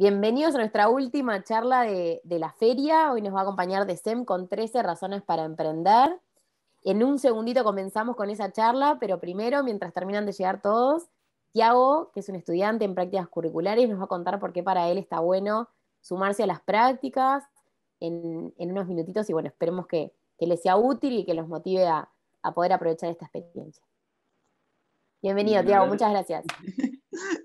Bienvenidos a nuestra última charla de, la feria. Hoy nos va a acompañar DECEM con 13 razones para emprender. En un segundito comenzamos con esa charla, pero primero, mientras terminan de llegar todos, Tiago, que es un estudiante en prácticas curriculares, nos va a contar por qué para él está bueno sumarse a las prácticas en, unos minutitos y bueno, esperemos que, que les sea útil y que los motive a, a poder aprovechar esta experiencia. Bienvenido, Tiago, muchas gracias.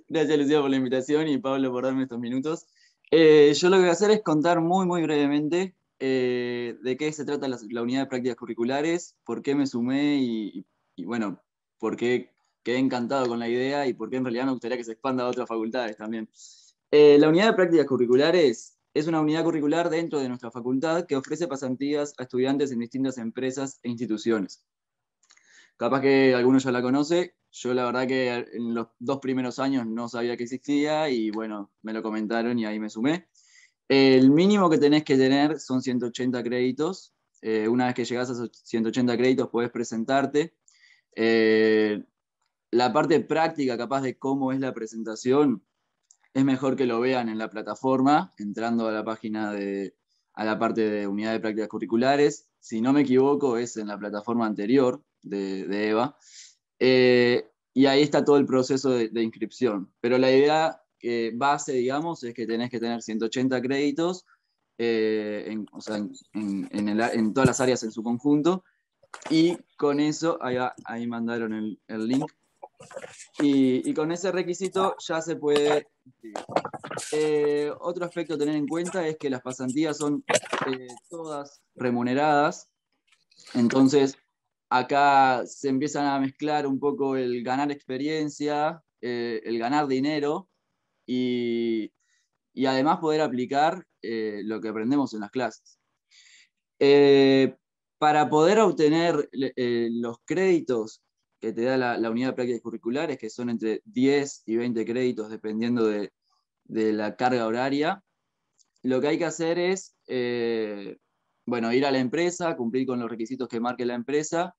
gracias, Lucía, por la invitación y Pablo por darme estos minutos. Eh, yo lo que voy a hacer es contar muy, muy brevemente eh, de qué se trata la, unidad de prácticas curriculares, por qué me sumé y, bueno, por qué quedé encantado con la idea y por qué en realidad me gustaría que se expanda a otras facultades también. Eh, la unidad de prácticas curriculares es una unidad curricular dentro de nuestra facultad que ofrece pasantías a estudiantes en distintas empresas e instituciones. Capaz que alguno ya la conoce, yo la verdad que en los dos primeros años no sabía que existía y bueno, me lo comentaron y ahí me sumé. El mínimo que tenés que tener son 180 créditos. Eh, una vez que llegas a esos 180 créditos puedes presentarte. Eh, la parte práctica, capaz de cómo es la presentación, es mejor que lo vean en la plataforma, entrando a la página de, a la parte de unidad de prácticas curriculares. Si no me equivoco, es en la plataforma anterior, de, EVA. Eh, y ahí está todo el proceso de, inscripción. Pero la idea base, digamos, es que tenés que tener 180 créditos eh, en, o sea, en, todas las áreas en su conjunto. Y con eso, ahí, ahí mandaron el, el link. Y, y, con ese requisito ya se puede. Eh, otro aspecto a tener en cuenta es que las pasantías son todas remuneradas. Entonces, acá se empiezan a mezclar un poco el ganar experiencia, eh, el ganar dinero y, además poder aplicar eh, lo que aprendemos en las clases. Eh, para poder obtener los créditos que te da la, unidad de prácticas curriculares, que son entre 10 y 20 créditos dependiendo de, de la carga horaria, lo que hay que hacer es bueno, ir a la empresa, cumplir con los requisitos que marque la empresa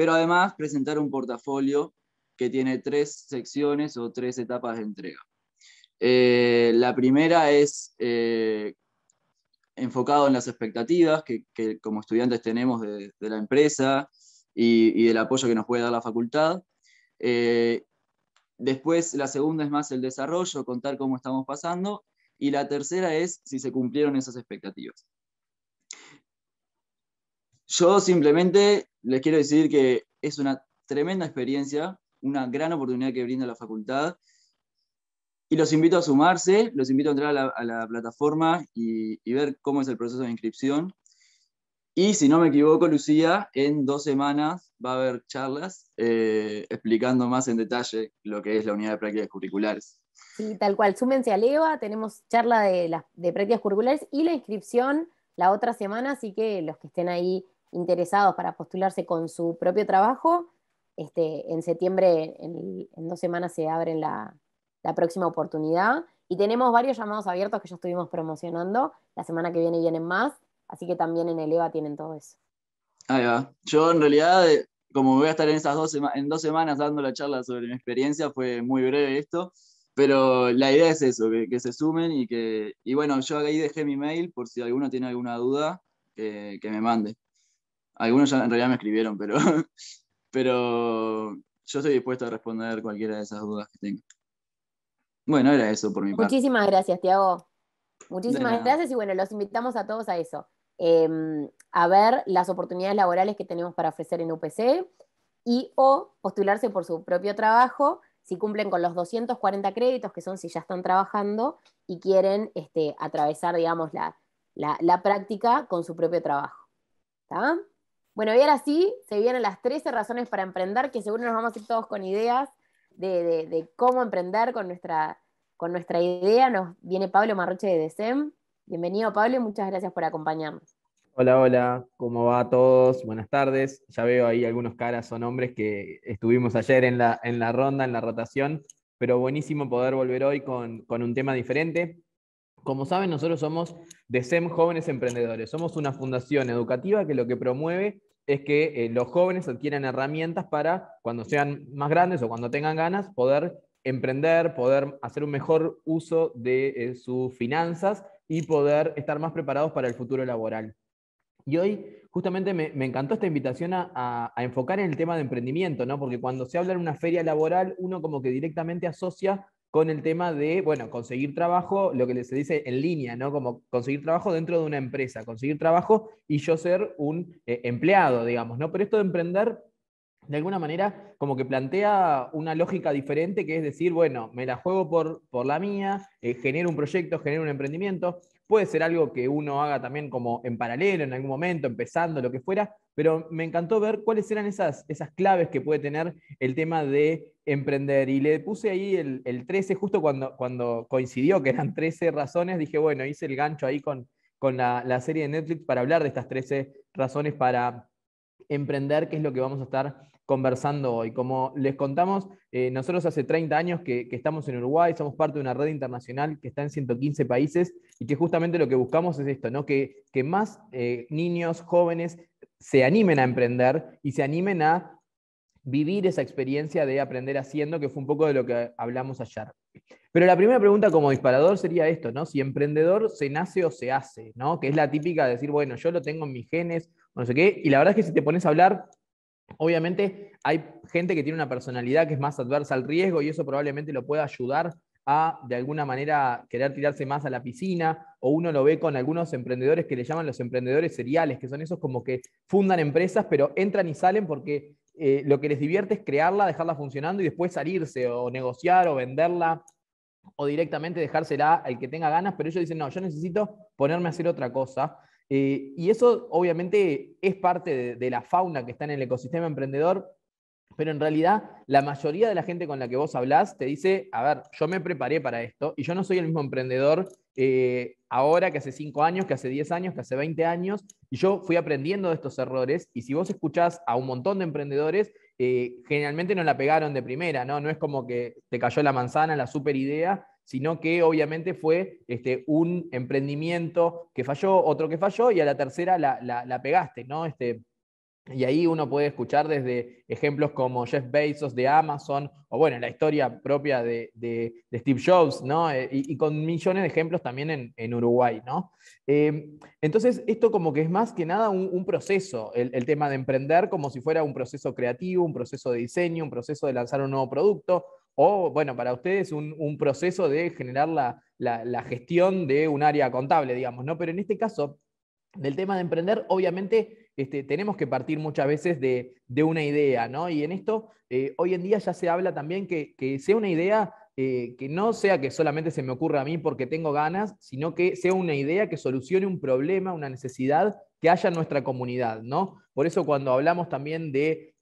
pero además presentar un portafolio que tiene tres secciones o tres etapas de entrega. Eh, la primera es eh, enfocado en las expectativas que, como estudiantes tenemos de, la empresa y, del apoyo que nos puede dar la facultad. Eh, después, la segunda es más el desarrollo, contar cómo estamos pasando. Y la tercera es si se cumplieron esas expectativas. Yo simplemente les quiero decir que es una tremenda experiencia, una gran oportunidad que brinda la facultad. Y los invito a sumarse, los invito a entrar a la, plataforma y, ver cómo es el proceso de inscripción. Y si no me equivoco, Lucía, en dos semanas va a haber charlas eh, explicando más en detalle lo que es la unidad de prácticas curriculares. Sí, tal cual. Súmense a EVA, tenemos charla de, de prácticas curriculares y la inscripción la otra semana, así que los que estén ahí interesados para postularse con su propio trabajo, este, en septiembre, en, dos semanas, se abre la, próxima oportunidad. Y tenemos varios llamados abiertos que ya estuvimos promocionando. La semana que viene vienen más, así que también en el EVA tienen todo eso. Ahí va. Yo en realidad, eh, como voy a estar en esas dos, en dos semanas dando la charla sobre mi experiencia, fue muy breve esto, pero la idea es eso, que, se sumen y que, y bueno, yo ahí dejé mi mail por si alguno tiene alguna duda, que me mande. Algunos ya en realidad me escribieron, pero, pero yo estoy dispuesto a responder cualquiera de esas dudas que tenga. Bueno, era eso por mi parte. Muchísimas gracias, Tiago. Muchísimas gracias y bueno, los invitamos a todos a eso. Em, a ver las oportunidades laborales que tenemos para ofrecer en UPC y o postularse por su propio trabajo si cumplen con los 240 créditos, que son si ya están trabajando y quieren este, atravesar, digamos, la, la práctica con su propio trabajo. ¿Está? Bueno, y ahora sí, se vienen las 13 razones para emprender, que seguro nos vamos a ir todos con ideas de, cómo emprender con nuestra, con nuestra idea. Nos viene Pablo Marroche de DECEM. Bienvenido, Pablo, y muchas gracias por acompañarnos. Hola, hola, ¿cómo va a todos? Buenas tardes. Ya veo ahí algunos caras o nombres que estuvimos ayer en la, en la ronda, en la rotación, pero buenísimo poder volver hoy con, con un tema diferente. Como saben, nosotros somos DECEM Jóvenes Emprendedores. Somos una fundación educativa que lo que promueve es que eh, los jóvenes adquieran herramientas para, cuando sean más grandes o cuando tengan ganas, poder emprender, poder hacer un mejor uso de eh, sus finanzas y poder estar más preparados para el futuro laboral. Y hoy justamente me, encantó esta invitación a, enfocar en el tema de emprendimiento, ¿no? porque cuando se habla en una feria laboral, uno como que directamente asocia con el tema de, bueno, conseguir trabajo, lo que se dice en línea, ¿no? Como conseguir trabajo dentro de una empresa, conseguir trabajo y yo ser un eh, empleado, digamos, ¿no? Pero esto de emprender de alguna manera como que plantea una lógica diferente, que es decir, bueno, me la juego por, por la mía, eh, genero un proyecto, genero un emprendimiento, puede ser algo que uno haga también como en paralelo, en algún momento, empezando, lo que fuera, pero me encantó ver cuáles eran esas, esas claves que puede tener el tema de emprender. Y le puse ahí el, el 13, justo cuando, cuando coincidió que eran 13 razones, dije, bueno, hice el gancho ahí con, con la, la serie de Netflix para hablar de estas 13 razones para emprender, que es lo que vamos a estar conversando hoy. Como les contamos, eh, nosotros hace 30 años que, estamos en Uruguay, somos parte de una red internacional que está en 115 países y que justamente lo que buscamos es esto, ¿no? que, más eh, niños, jóvenes se animen a emprender y se animen a vivir esa experiencia de aprender haciendo, que fue un poco de lo que hablamos ayer. Pero la primera pregunta como disparador sería esto, ¿no? Si emprendedor se nace o se hace, ¿no? Que es la típica de decir, bueno, yo lo tengo en mis genes, no sé qué, y la verdad es que si te pones a hablar Obviamente hay gente que tiene una personalidad que es más adversa al riesgo y eso probablemente lo pueda ayudar a de alguna manera querer tirarse más a la piscina, o uno lo ve con algunos emprendedores que le llaman los emprendedores seriales, que son esos como que fundan empresas, pero entran y salen porque eh, lo que les divierte es crearla, dejarla funcionando y después salirse o negociar o venderla o directamente dejársela al que tenga ganas, pero ellos dicen, no, yo necesito ponerme a hacer otra cosa. Eh, y eso obviamente es parte de, la fauna que está en el ecosistema emprendedor, pero en realidad la mayoría de la gente con la que vos hablás te dice, a ver, yo me preparé para esto y yo no soy el mismo emprendedor eh, ahora que hace 5 años, que hace 10 años, que hace 20 años, y yo fui aprendiendo de estos errores, y si vos escuchás a un montón de emprendedores, eh, generalmente no la pegaron de primera, ¿no? No es como que te cayó la manzana, la super idea, sino que obviamente fue este, un emprendimiento que falló, otro que falló, y a la tercera la, pegaste, ¿no? Este, y ahí uno puede escuchar desde ejemplos como Jeff Bezos de Amazon, o bueno, la historia propia de, Steve Jobs, ¿no? Eh, y, con millones de ejemplos también en, Uruguay, ¿no? Eh, entonces, esto como que es más que nada un, proceso, el, tema de emprender como si fuera un proceso creativo, un proceso de diseño, un proceso de lanzar un nuevo producto, o, bueno, para ustedes un, proceso de generar la, gestión de un área contable, digamos, ¿no? Pero en este caso, del tema de emprender, obviamente este, tenemos que partir muchas veces de, una idea, ¿no? Y en esto, eh, hoy en día ya se habla también que, sea una idea eh, que no sea que solamente se me ocurra a mí porque tengo ganas, sino que sea una idea que solucione un problema, una necesidad que haya en nuestra comunidad, ¿no? Por eso cuando hablamos también de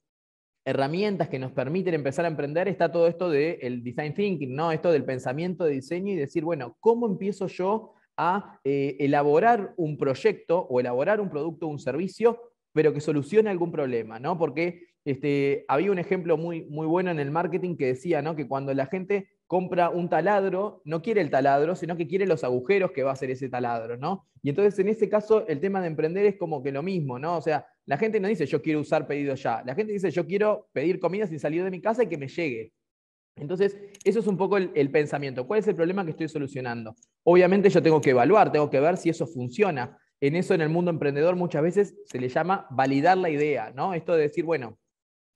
herramientas que nos permiten empezar a emprender está todo esto del design thinking, ¿no? Esto del pensamiento de diseño y decir, bueno, ¿cómo empiezo yo a eh, elaborar un proyecto o elaborar un producto o un servicio, pero que solucione algún problema, ¿no? Porque este, había un ejemplo muy, muy bueno en el marketing que decía, ¿no? Que cuando la gente compra un taladro, no quiere el taladro, sino que quiere los agujeros que va a hacer ese taladro, ¿no? Y entonces en ese caso el tema de emprender es como que lo mismo, ¿no? O sea, la gente no dice yo quiero usar pedido ya, la gente dice yo quiero pedir comida sin salir de mi casa y que me llegue. Entonces, eso es un poco el, pensamiento. ¿Cuál es el problema que estoy solucionando? Obviamente yo tengo que evaluar, tengo que ver si eso funciona. En eso en el mundo emprendedor muchas veces se le llama validar la idea, ¿no? Esto de decir, bueno,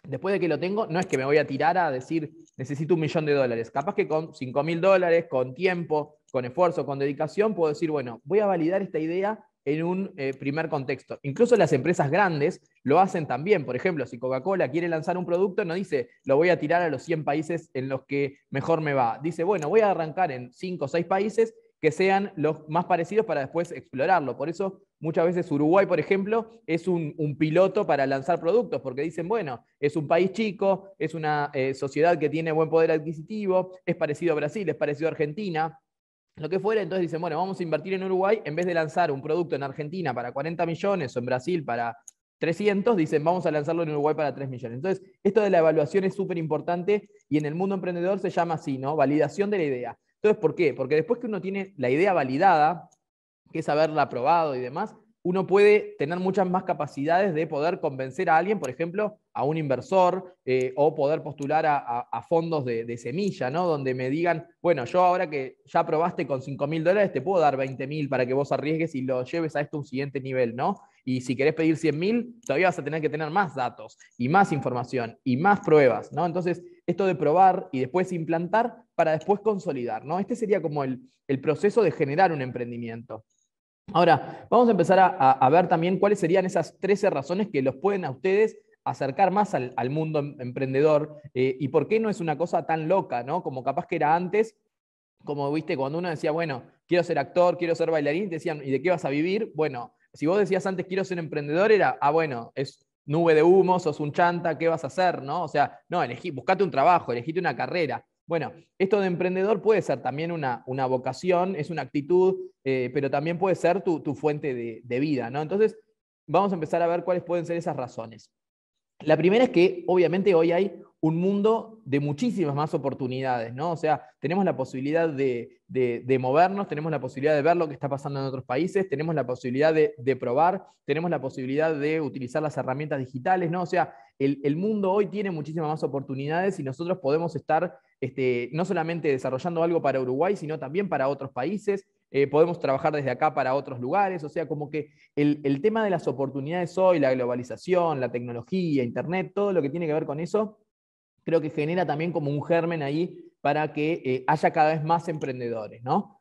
después de que lo tengo, no es que me voy a tirar a decir, necesito un millón de dólares. Capaz que con 5 mil dólares, con tiempo, con esfuerzo, con dedicación, puedo decir, bueno, voy a validar esta idea en un eh, primer contexto. Incluso las empresas grandes lo hacen también. Por ejemplo, si Coca-Cola quiere lanzar un producto, no dice, lo voy a tirar a los 100 países en los que mejor me va. Dice, bueno, voy a arrancar en 5 o 6 países que sean los más parecidos para después explorarlo. Por eso muchas veces Uruguay, por ejemplo, es un, piloto para lanzar productos, porque dicen, bueno, es un país chico, es una eh, sociedad que tiene buen poder adquisitivo, es parecido a Brasil, es parecido a Argentina, lo que fuera, entonces dicen, bueno, vamos a invertir en Uruguay, en vez de lanzar un producto en Argentina para 40 millones o en Brasil para 300, dicen, vamos a lanzarlo en Uruguay para 3 millones. Entonces, esto de la evaluación es súper importante y en el mundo emprendedor se llama así, ¿no? Validación de la idea. Entonces, ¿por qué? Porque después que uno tiene la idea validada, que es haberla probado y demás, uno puede tener muchas más capacidades de poder convencer a alguien, por ejemplo, a un inversor eh, o poder postular a, fondos de, semilla, ¿no? Donde me digan, bueno, yo ahora que ya probaste con 5 mil dólares, te puedo dar 20 mil para que vos arriesgues y lo lleves a esto a un siguiente nivel, ¿no? Y si querés pedir 100 mil, todavía vas a tener que tener más datos y más información y más pruebas, ¿no? Entonces, esto de probar y después implantar para después consolidar, ¿no? Este sería como el, el proceso de generar un emprendimiento. Ahora, vamos a empezar a, ver también cuáles serían esas 13 razones que los pueden a ustedes acercar más al, mundo em, emprendedor eh, y por qué no es una cosa tan loca, ¿no? Como capaz que era antes, como viste, cuando uno decía, bueno, quiero ser actor, quiero ser bailarín, decían, ¿y de qué vas a vivir? Bueno, si vos decías antes quiero ser emprendedor, era, ah, bueno, es nube de humo, sos un chanta, ¿qué vas a hacer? ¿no? O sea, no, elegí, buscate un trabajo, elegiste una carrera. Bueno, esto de emprendedor puede ser también una, una vocación, es una actitud, eh, pero también puede ser tu, fuente de, vida, ¿no? Entonces, vamos a empezar a ver cuáles pueden ser esas razones. La primera es que obviamente hoy hay un mundo de muchísimas más oportunidades, ¿no? O sea, tenemos la posibilidad de, movernos, tenemos la posibilidad de ver lo que está pasando en otros países, tenemos la posibilidad de, probar, tenemos la posibilidad de utilizar las herramientas digitales, ¿no? O sea, el, mundo hoy tiene muchísimas más oportunidades y nosotros podemos estar este, no solamente desarrollando algo para Uruguay, sino también para otros países. Eh, podemos trabajar desde acá para otros lugares, o sea, como que el, el tema de las oportunidades hoy, la globalización, la tecnología, Internet, todo lo que tiene que ver con eso, creo que genera también como un germen ahí para que eh, haya cada vez más emprendedores, ¿no?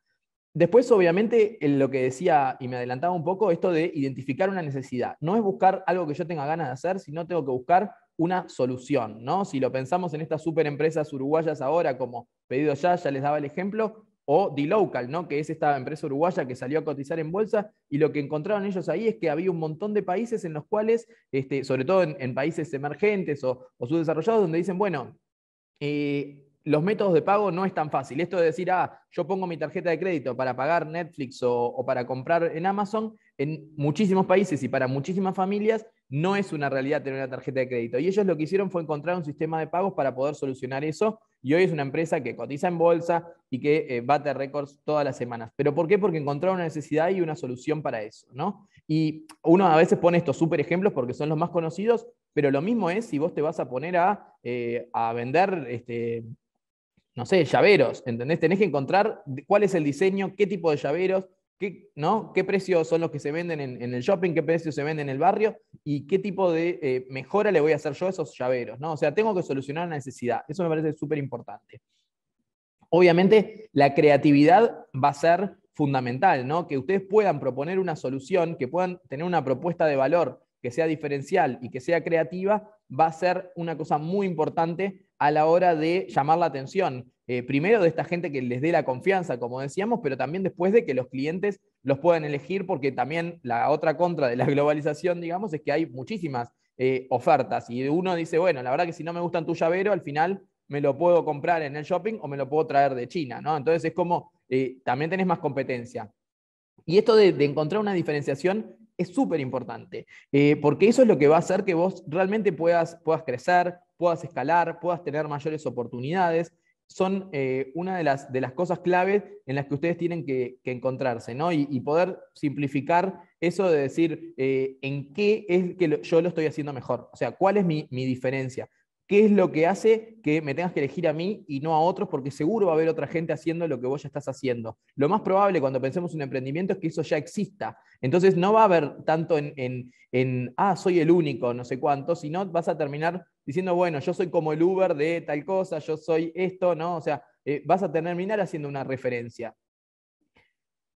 Después, obviamente, lo que decía y me adelantaba un poco, esto de identificar una necesidad. No es buscar algo que yo tenga ganas de hacer, sino tengo que buscar una solución, ¿no? Si lo pensamos en estas super empresas uruguayas ahora, como Pedido Ya, ya les daba el ejemplo, o D-Local, ¿no? que es esta empresa uruguaya que salió a cotizar en bolsa, y lo que encontraron ellos ahí es que había un montón de países en los cuales, este, sobre todo en, países emergentes o, subdesarrollados, donde dicen, bueno, eh, los métodos de pago no es tan fácil. Esto de decir, ah, yo pongo mi tarjeta de crédito para pagar Netflix o, o para comprar en Amazon, en muchísimos países y para muchísimas familias no es una realidad tener una tarjeta de crédito. Y ellos lo que hicieron fue encontrar un sistema de pagos para poder solucionar eso. Y hoy es una empresa que cotiza en bolsa y que eh, bate récords todas las semanas. ¿Pero por qué? Porque encontraron una necesidad y una solución para eso. ¿no? Y uno a veces pone estos súper ejemplos porque son los más conocidos, pero lo mismo es si vos te vas a poner a, eh, vender este, no sé, llaveros, ¿entendés? Tenés que encontrar cuál es el diseño, qué tipo de llaveros, qué, ¿no? qué precios son los que se venden en, el shopping, qué precios se venden en el barrio y qué tipo de eh, mejora le voy a hacer yo a esos llaveros. ¿no? O sea, tengo que solucionar una necesidad. Eso me parece súper importante. Obviamente, la creatividad va a ser fundamental, ¿no? Que ustedes puedan proponer una solución, que puedan tener una propuesta de valor que sea diferencial y que sea creativa, va a ser una cosa muy importante a la hora de llamar la atención. Eh, primero de esta gente que les dé la confianza, como decíamos, pero también después de que los clientes los puedan elegir, porque también la otra contra de la globalización, digamos, es que hay muchísimas eh, ofertas y uno dice, bueno, la verdad que si no me gustan tu llavero, al final me lo puedo comprar en el shopping o me lo puedo traer de China, ¿no? Entonces es como, eh, también tenés más competencia. Y esto de, encontrar una diferenciación es súper importante, porque eso es lo que va a hacer que vos realmente puedas, puedas crecer, puedas escalar, puedas tener mayores oportunidades. Son eh, una de las, de las cosas claves en las que ustedes tienen que, encontrarse, ¿no? Y, poder simplificar eso de decir eh, en qué es que yo lo estoy haciendo mejor, o sea, cuál es mi, mi diferencia. ¿Qué es lo que hace que me tengas que elegir a mí y no a otros? Porque seguro va a haber otra gente haciendo lo que vos ya estás haciendo. Lo más probable cuando pensemos en un emprendimiento es que eso ya exista. Entonces no va a haber tanto en, en, ah, soy el único, no sé cuánto, sino vas a terminar diciendo, bueno, yo soy como el Uber de tal cosa, yo soy esto, ¿no? O sea, eh, vas a terminar haciendo una referencia.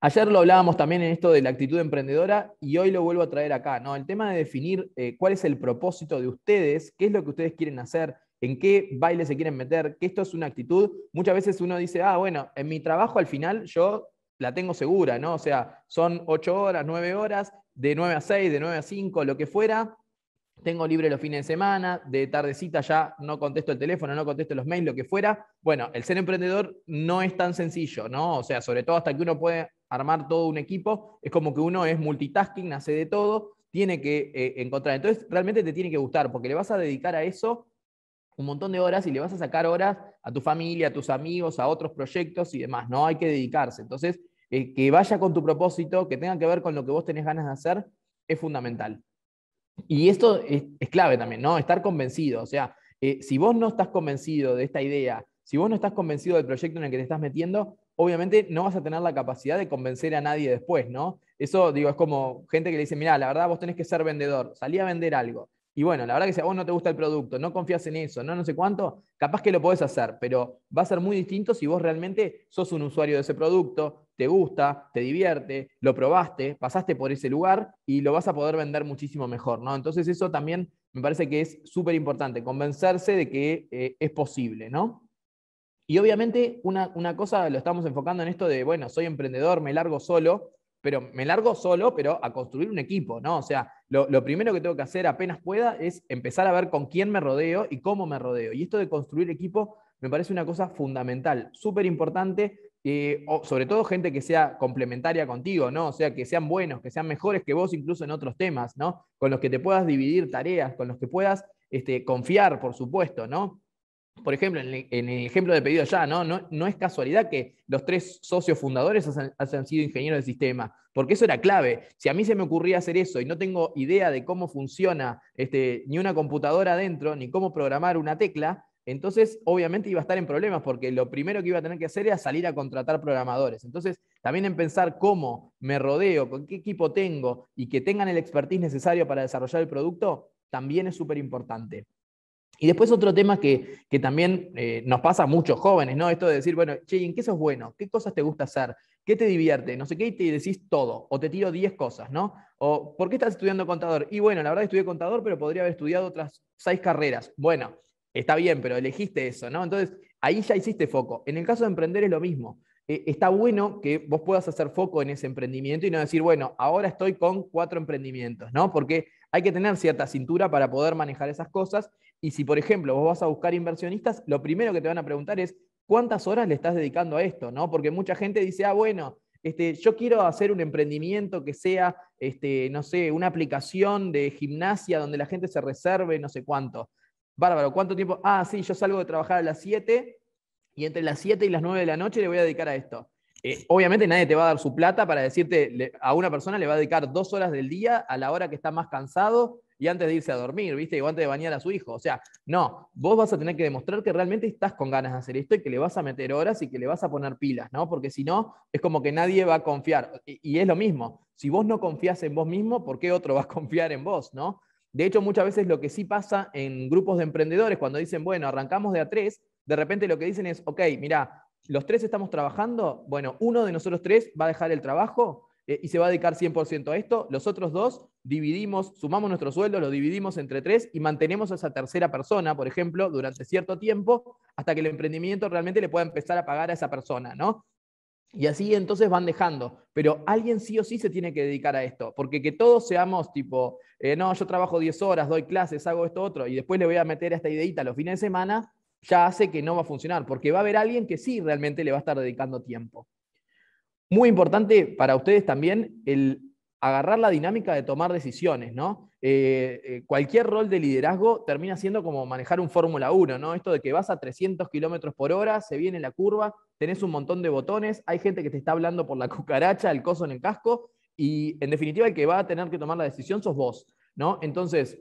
Ayer lo hablábamos también en esto de la actitud emprendedora y hoy lo vuelvo a traer acá, ¿no? El tema de definir eh, cuál es el propósito de ustedes, qué es lo que ustedes quieren hacer, en qué baile se quieren meter, que esto es una actitud. Muchas veces uno dice, ah, bueno, en mi trabajo al final yo la tengo segura, ¿no? O sea, son ocho horas, nueve horas, de nueve a seis, de nueve a cinco, lo que fuera, tengo libre los fines de semana, de tardecita ya no contesto el teléfono, no contesto los mails, lo que fuera. Bueno, el ser emprendedor no es tan sencillo, ¿no? O sea, sobre todo hasta que uno puede armar todo un equipo, es como que uno es multitasking, hace de todo, tiene que eh, encontrar. Entonces, realmente te tiene que gustar, porque le vas a dedicar a eso un montón de horas y le vas a sacar horas a tu familia, a tus amigos, a otros proyectos y demás, ¿no? Hay que dedicarse. Entonces, eh, que vaya con tu propósito, que tenga que ver con lo que vos tenés ganas de hacer, es fundamental. Y esto es, clave también, ¿no? Estar convencido. O sea, eh, si vos no estás convencido de esta idea, si vos no estás convencido del proyecto en el que te estás metiendo, obviamente no vas a tener la capacidad de convencer a nadie después, ¿no? Eso, digo, es como gente que le dice, mira, la verdad vos tenés que ser vendedor, salí a vender algo. Y bueno, la verdad que si a vos no te gusta el producto, no confías en eso, no no sé cuánto, capaz que lo podés hacer, pero va a ser muy distinto si vos realmente sos un usuario de ese producto, te gusta, te divierte, lo probaste, pasaste por ese lugar y lo vas a poder vender muchísimo mejor, ¿no? Entonces eso también me parece que es súper importante, convencerse de que eh, es posible, ¿no? Y obviamente una, una cosa lo estamos enfocando en esto de, bueno, soy emprendedor, me largo solo, pero me largo solo, pero a construir un equipo, ¿no? O sea, lo, primero que tengo que hacer apenas pueda es empezar a ver con quién me rodeo y cómo me rodeo. Y esto de construir equipo me parece una cosa fundamental, súper importante, eh, sobre todo gente que sea complementaria contigo, ¿no? O sea, que sean buenos, que sean mejores que vos incluso en otros temas, ¿no? Con los que te puedas dividir tareas, con los que puedas este, confiar, por supuesto, ¿no? Por ejemplo, en el, ejemplo de pedido ya, ¿no? ¿no? es casualidad que los tres socios fundadores hayan, sido ingenieros de sistema, porque eso era clave. Si a mí se me ocurría hacer eso y no tengo idea de cómo funciona este, ni una computadora adentro, ni cómo programar una tecla, entonces obviamente iba a estar en problemas, porque lo primero que iba a tener que hacer era salir a contratar programadores. Entonces, también en pensar cómo me rodeo, con qué equipo tengo y que tengan el expertise necesario para desarrollar el producto, también es súper importante. Y después otro tema que, también eh, nos pasa a muchos jóvenes, ¿no? Esto de decir, bueno, che, ¿en qué sos bueno? ¿Qué cosas te gusta hacer? ¿Qué te divierte? No sé qué, y te decís todo, o te tiro 10 cosas, ¿no? O ¿por qué estás estudiando contador? Y bueno, la verdad estudié contador, pero podría haber estudiado otras seis carreras. Bueno, está bien, pero elegiste eso, ¿no? Entonces, ahí ya hiciste foco. En el caso de emprender es lo mismo. Eh, está bueno que vos puedas hacer foco en ese emprendimiento y no decir, bueno, ahora estoy con cuatro emprendimientos, ¿no? Porque hay que tener cierta cintura para poder manejar esas cosas. Y si, por ejemplo, vos vas a buscar inversionistas, lo primero que te van a preguntar es, ¿cuántas horas le estás dedicando a esto? ¿no? Porque mucha gente dice, ah, bueno, este, yo quiero hacer un emprendimiento que sea, este, no sé, una aplicación de gimnasia donde la gente se reserve no sé cuánto. Bárbaro, ¿cuánto tiempo? Ah, sí, yo salgo de trabajar a las 7 y entre las 7 y las 9 de la noche le voy a dedicar a esto. Eh, obviamente nadie te va a dar su plata para decirte, a una persona le va a dedicar dos horas del día a la hora que está más cansado y antes de irse a dormir, ¿viste? O antes de bañar a su hijo. O sea, no, vos vas a tener que demostrar que realmente estás con ganas de hacer esto y que le vas a meter horas y que le vas a poner pilas, ¿no? Porque si no, es como que nadie va a confiar. Y, y es lo mismo, si vos no confías en vos mismo, ¿por qué otro va a confiar en vos, ¿no? De hecho, muchas veces lo que sí pasa en grupos de emprendedores, cuando dicen, bueno, arrancamos de a tres, de repente lo que dicen es, ok, mira, los tres estamos trabajando, bueno, uno de nosotros tres va a dejar el trabajo eh, y se va a dedicar 100% a esto, los otros dos dividimos, sumamos nuestro sueldo, lo dividimos entre tres y mantenemos a esa tercera persona, por ejemplo, durante cierto tiempo, hasta que el emprendimiento realmente le pueda empezar a pagar a esa persona, ¿no? Y así entonces van dejando. Pero alguien sí o sí se tiene que dedicar a esto. Porque que todos seamos tipo, eh, no, yo trabajo 10 horas, doy clases, hago esto otro, y después le voy a meter a esta ideita los fines de semana, ya hace que no va a funcionar, porque va a haber alguien que sí realmente le va a estar dedicando tiempo. Muy importante para ustedes también el agarrar la dinámica de tomar decisiones, ¿no? Eh, eh, cualquier rol de liderazgo termina siendo como manejar un Fórmula 1, ¿no? Esto de que vas a 300 kilómetros por hora, se viene la curva, tenés un montón de botones, hay gente que te está hablando por la cucaracha, el coso en el casco, y en definitiva el que va a tener que tomar la decisión sos vos, ¿no? Entonces,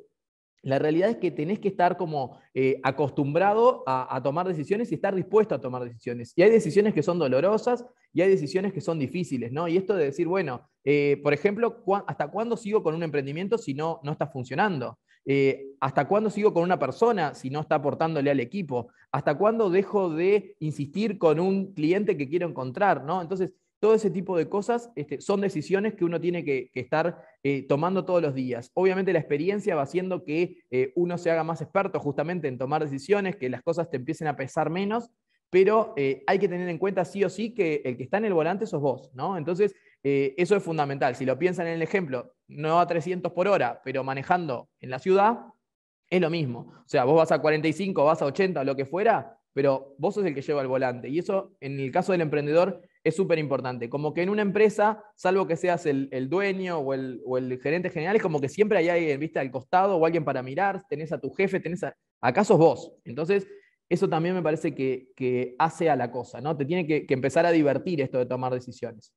la realidad es que tenés que estar como eh, acostumbrado a, tomar decisiones y estar dispuesto a tomar decisiones. Y hay decisiones que son dolorosas y hay decisiones que son difíciles, ¿no? Y esto de decir, bueno, eh, por ejemplo, ¿hasta cuándo sigo con un emprendimiento si no, no está funcionando? Eh, ¿Hasta cuándo sigo con una persona si no está aportándole al equipo? ¿Hasta cuándo dejo de insistir con un cliente que quiero encontrar? ¿no? Entonces, todo ese tipo de cosas este, son decisiones que uno tiene que, estar eh, tomando todos los días. Obviamente la experiencia va haciendo que eh, uno se haga más experto justamente en tomar decisiones, que las cosas te empiecen a pesar menos, pero eh, hay que tener en cuenta sí o sí que el que está en el volante sos vos, ¿no? Entonces, eso es fundamental. Si lo piensan en el ejemplo, no a 300 por hora, pero manejando en la ciudad, es lo mismo. O sea, vos vas a 45, vas a 80, lo que fuera, pero vos sos el que lleva el volante. Y eso, en el caso del emprendedor, es súper importante. Como que en una empresa, salvo que seas el, dueño o el, gerente general, es como que siempre hay alguien, viste, al costado o alguien para mirar, tenés a tu jefe, tenés a... Acá sos vos. Entonces, eso también me parece que, hace a la cosa, ¿no? Te tiene que, empezar a divertir esto de tomar decisiones.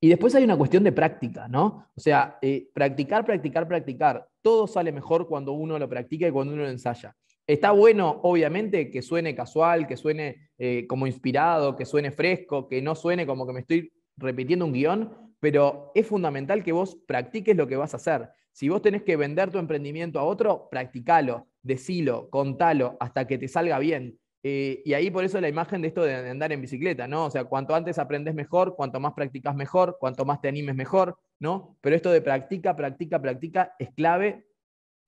Y después hay una cuestión de práctica, ¿no? O sea, eh, practicar, practicar, practicar. Todo sale mejor cuando uno lo practica y cuando uno lo ensaya. Está bueno, obviamente, que suene casual, que suene eh, como inspirado, que suene fresco, que no suene como que me estoy repitiendo un guion, pero es fundamental que vos practiques lo que vas a hacer. Si vos tenés que vender tu emprendimiento a otro, practicalo, decilo, contalo hasta que te salga bien. Eh, y ahí por eso la imagen de esto de andar en bicicleta, ¿no? O sea, cuanto antes aprendes mejor, cuanto más practicas mejor, cuanto más te animes mejor, ¿no? Pero esto de practica, practica, practica es clave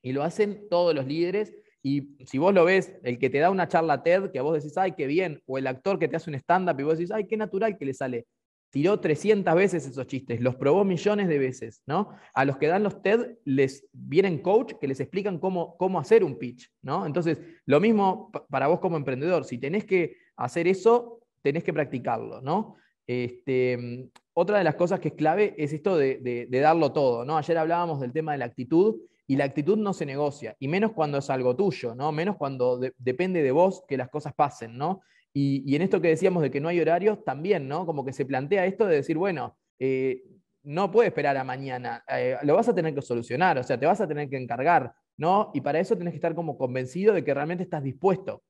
y lo hacen todos los líderes. Y si vos lo ves, el que te da una charla TED, que vos decís, ay, qué bien, o el actor que te hace un stand-up y vos decís, ay, qué natural que le sale tiró 300 veces esos chistes, los probó millones de veces, ¿no? A los que dan los TED les vienen coach que les explican cómo, cómo hacer un pitch, ¿no? Entonces, lo mismo para vos como emprendedor, si tenés que hacer eso, tenés que practicarlo, ¿no? Este, otra de las cosas que es clave es esto de, darlo todo, ¿no? Ayer hablábamos del tema de la actitud y la actitud no se negocia, y menos cuando es algo tuyo, ¿no? Menos cuando depende de vos que las cosas pasen, ¿no? Y, en esto que decíamos de que no hay horarios, también, ¿no? Como que se plantea esto de decir, bueno, eh, no puede esperar a mañana, eh, lo vas a tener que solucionar, o sea, te vas a tener que encargar, ¿no? Y para eso tenés que estar como convencido de que realmente estás dispuesto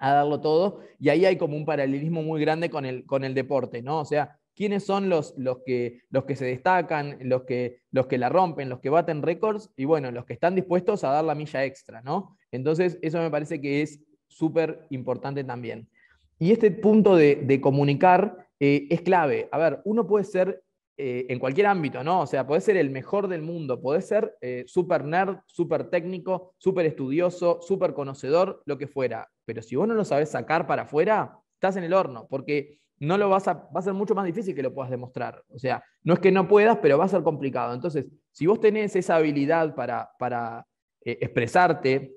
a darlo todo, y ahí hay como un paralelismo muy grande con el, con el deporte, ¿no? O sea, quiénes son los, los, que, los que se destacan, los que, los que la rompen, los que baten récords, y bueno, los que están dispuestos a dar la milla extra, ¿no? Entonces, eso me parece que es súper importante también. Y este punto de, comunicar eh, es clave. A ver, uno puede ser eh, en cualquier ámbito, ¿no? O sea, puede ser el mejor del mundo, puede ser eh, súper nerd, súper técnico, súper estudioso, súper conocedor, lo que fuera. Pero si vos no lo sabes sacar para afuera, estás en el horno, porque no lo vas a, va a ser mucho más difícil que lo puedas demostrar. O sea, no es que no puedas, pero va a ser complicado. Entonces, si vos tenés esa habilidad para, para expresarte,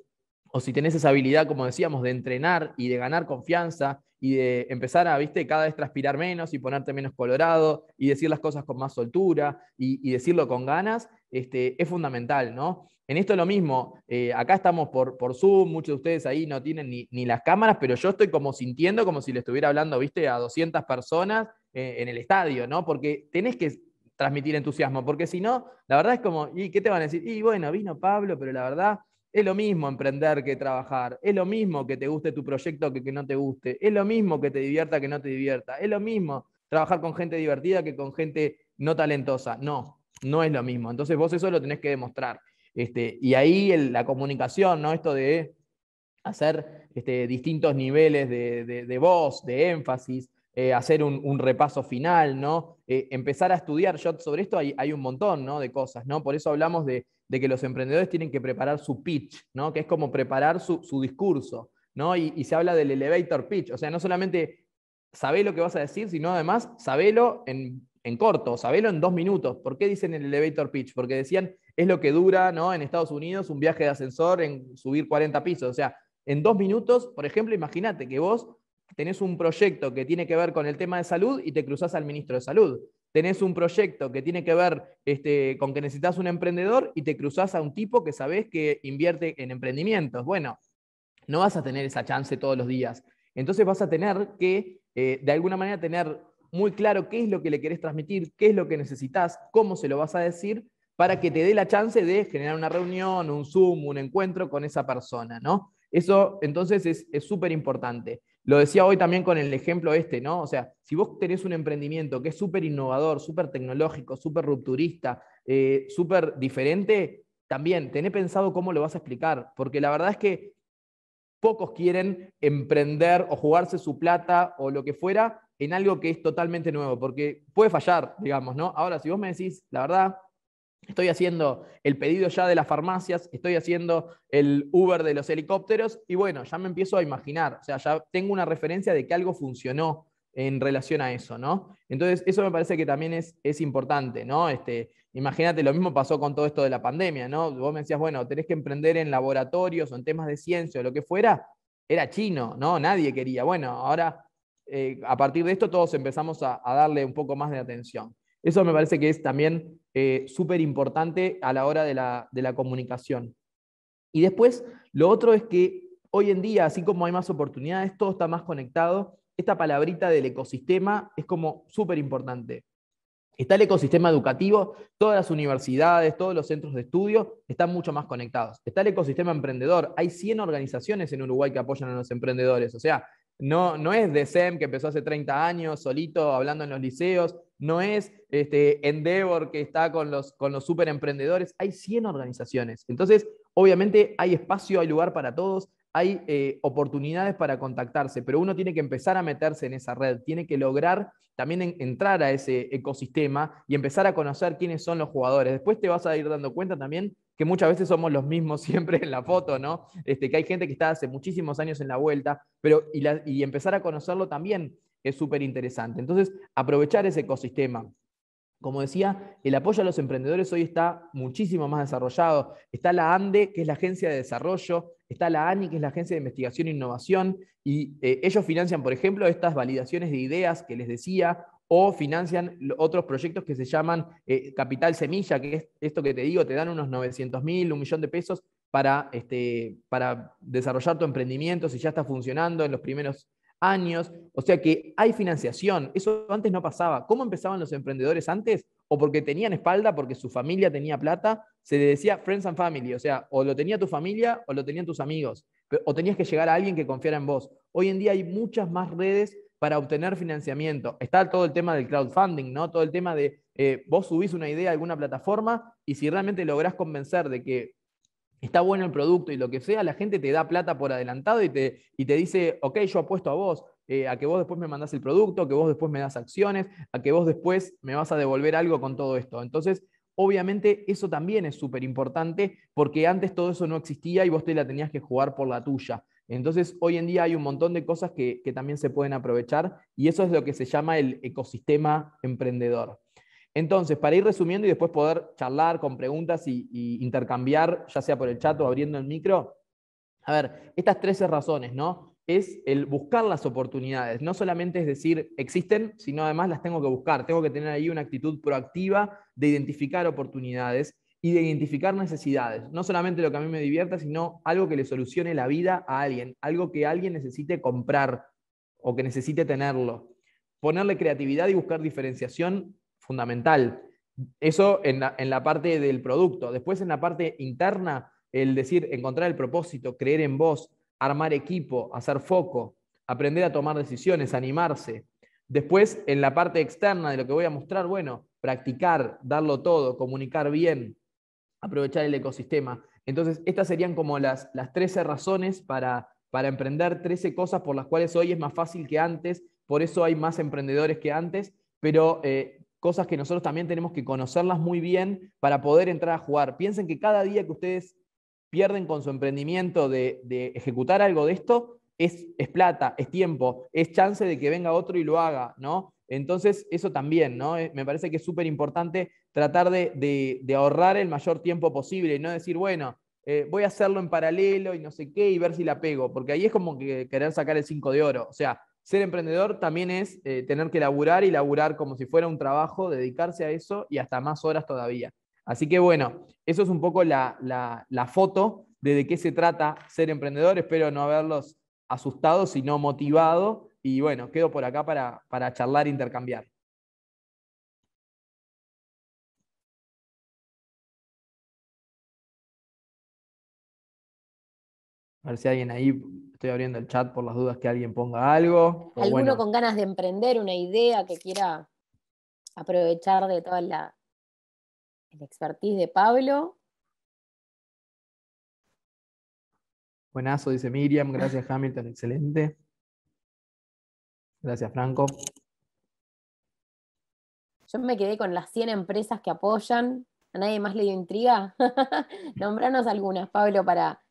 o si tenés esa habilidad, como decíamos, de entrenar y de ganar confianza y de empezar a, viste, cada vez transpirar menos y ponerte menos colorado y decir las cosas con más soltura y, decirlo con ganas, este, es fundamental, ¿no? En esto lo mismo, eh, acá estamos por, por Zoom, muchos de ustedes ahí no tienen ni, las cámaras, pero yo estoy como sintiendo como si le estuviera hablando, viste, a 200 personas eh, en el estadio, ¿no? Porque tenés que transmitir entusiasmo, porque si no, la verdad es como, ¿y qué te van a decir? Y bueno, vino Pablo, pero la verdad es lo mismo emprender que trabajar. Es lo mismo que te guste tu proyecto que que no te guste. Es lo mismo que te divierta que no te divierta. Es lo mismo trabajar con gente divertida que con gente no talentosa. No, no es lo mismo. Entonces vos eso lo tenés que demostrar. Este, y ahí la comunicación, ¿no? Esto de hacer este, distintos niveles de voz, de énfasis, eh, hacer un, repaso final, ¿no? Eh, empezar a estudiar. Yo sobre esto hay, un montón ¿no? de cosas, ¿no? Por eso hablamos de, que los emprendedores tienen que preparar su pitch, ¿no? Que es como preparar su, discurso, ¿no? Y, se habla del elevator pitch, o sea, no solamente sabé lo que vas a decir, sino además sabelo en, en corto, sabelo en dos minutos. ¿Por qué dicen el elevator pitch? Porque decían, es lo que dura, ¿no? En Estados Unidos un viaje de ascensor en subir 40 pisos, o sea, en dos minutos, por ejemplo, imagínate que vos tenés un proyecto que tiene que ver con el tema de salud y te cruzas al ministro de salud. Tenés un proyecto que tiene que ver este, con que necesitas un emprendedor y te cruzas a un tipo que sabés que invierte en emprendimientos. Bueno, no vas a tener esa chance todos los días. Entonces vas a tener que, eh, de alguna manera, tener muy claro qué es lo que le querés transmitir, qué es lo que necesitas, cómo se lo vas a decir, para que te dé la chance de generar una reunión, un Zoom, un encuentro con esa persona, ¿no? Eso entonces es súper importante. Lo decía hoy también con el ejemplo este, ¿no? O sea, si vos tenés un emprendimiento que es súper innovador, súper tecnológico, súper rupturista, eh, súper diferente, también tenés pensado cómo lo vas a explicar, porque la verdad es que pocos quieren emprender o jugarse su plata o lo que fuera en algo que es totalmente nuevo, porque puede fallar, digamos, ¿no? Ahora, si vos me decís, la verdad, Estoy haciendo el pedido ya de las farmacias, estoy haciendo el Uber de los helicópteros y bueno, ya me empiezo a imaginar, o sea, ya tengo una referencia de que algo funcionó en relación a eso, ¿no? Entonces, eso me parece que también es, es importante, ¿no? Este, imagínate, lo mismo pasó con todo esto de la pandemia, ¿no? Vos me decías, bueno, tenés que emprender en laboratorios o en temas de ciencia o lo que fuera, era chino, ¿no? Nadie quería. Bueno, ahora, eh, a partir de esto, todos empezamos a darle un poco más de atención. Eso me parece que es también eh, súper importante a la hora de la, de la comunicación. Y después, lo otro es que hoy en día, así como hay más oportunidades, todo está más conectado. Esta palabrita del ecosistema es como súper importante. Está el ecosistema educativo, todas las universidades, todos los centros de estudio están mucho más conectados. Está el ecosistema emprendedor. Hay 100 organizaciones en Uruguay que apoyan a los emprendedores. O sea, no, no es DECEM que empezó hace 30 años solito hablando en los liceos. No es este, Endeavor que está con los, con los super emprendedores. Hay 100 organizaciones. Entonces, obviamente hay espacio, hay lugar para todos hay eh, oportunidades para contactarse, pero uno tiene que empezar a meterse en esa red, tiene que lograr también entrar a ese ecosistema y empezar a conocer quiénes son los jugadores. Después te vas a ir dando cuenta también que muchas veces somos los mismos siempre en la foto, ¿no? Este, que hay gente que está hace muchísimos años en la vuelta, pero y, y empezar a conocerlo también es súper interesante. Entonces, aprovechar ese ecosistema. Como decía, el apoyo a los emprendedores hoy está muchísimo más desarrollado. Está la ANDE, que es la agencia de desarrollo, está la ANI, que es la agencia de investigación e innovación, y eh, ellos financian, por ejemplo, estas validaciones de ideas que les decía, o financian otros proyectos que se llaman eh, Capital Semilla, que es esto que te digo, te dan unos 900 mil, un millón de pesos para, este, para desarrollar tu emprendimiento, si ya está funcionando en los primeros años, o sea que hay financiación, eso antes no pasaba. ¿Cómo empezaban los emprendedores antes? O porque tenían espalda, porque su familia tenía plata, se le decía friends and family, o sea, o lo tenía tu familia o lo tenían tus amigos, o tenías que llegar a alguien que confiara en vos. Hoy en día hay muchas más redes para obtener financiamiento. Está todo el tema del crowdfunding, ¿no? Todo el tema de eh, vos subís una idea a alguna plataforma y si realmente lográs convencer de que está bueno el producto y lo que sea, la gente te da plata por adelantado y te, y te dice, ok, yo apuesto a vos, eh, a que vos después me mandás el producto, a que vos después me das acciones, a que vos después me vas a devolver algo con todo esto. Entonces, obviamente eso también es súper importante porque antes todo eso no existía y vos te la tenías que jugar por la tuya. Entonces, hoy en día hay un montón de cosas que, que también se pueden aprovechar y eso es lo que se llama el ecosistema emprendedor. Entonces, para ir resumiendo y después poder charlar con preguntas y, intercambiar, ya sea por el chat o abriendo el micro, a ver, estas 13 razones, ¿no? Es el buscar las oportunidades. No solamente es decir existen, sino además las tengo que buscar. Tengo que tener ahí una actitud proactiva de identificar oportunidades y de identificar necesidades. No solamente lo que a mí me divierta, sino algo que le solucione la vida a alguien, algo que alguien necesite comprar o que necesite tenerlo. Ponerle creatividad y buscar diferenciación fundamental. Eso en la, parte del producto. Después en la parte interna, el decir, encontrar el propósito, creer en vos, armar equipo, hacer foco, aprender a tomar decisiones, animarse. Después, en la parte externa de lo que voy a mostrar, bueno, practicar, darlo todo, comunicar bien, aprovechar el ecosistema. Entonces, estas serían como las, las 13 razones para, para emprender, 13 cosas por las cuales hoy es más fácil que antes, por eso hay más emprendedores que antes, pero eh, cosas que nosotros también tenemos que conocerlas muy bien para poder entrar a jugar. Piensen que cada día que ustedes pierden con su emprendimiento de, ejecutar algo de esto, es, es, plata, es tiempo, es chance de que venga otro y lo haga, ¿no? Entonces, eso también, ¿no? Eh, me parece que es súper importante tratar de, ahorrar el mayor tiempo posible y no decir, bueno, eh, voy a hacerlo en paralelo y no sé qué y ver si la pego, porque ahí es como que querer sacar el 5 de oro. O sea, ser emprendedor también es eh, tener que laburar y laburar como si fuera un trabajo, dedicarse a eso y hasta más horas todavía. Así que bueno, eso es un poco la, foto de de qué se trata ser emprendedor. Espero no haberlos asustado, sino motivado. Y bueno, quedo por acá para, para charlar e intercambiar. A ver si alguien ahí Estoy abriendo el chat por las dudas que alguien ponga algo. ¿Alguno con ganas de emprender una idea que quiera aprovechar de toda la expertise de Pablo? Buenazo, dice Miriam. Gracias, Hamilton. Excelente. Gracias, Franco. Yo me quedé con las 100 empresas que apoyan. ¿A nadie más le dio intriga? Nombranos algunas, Pablo, para,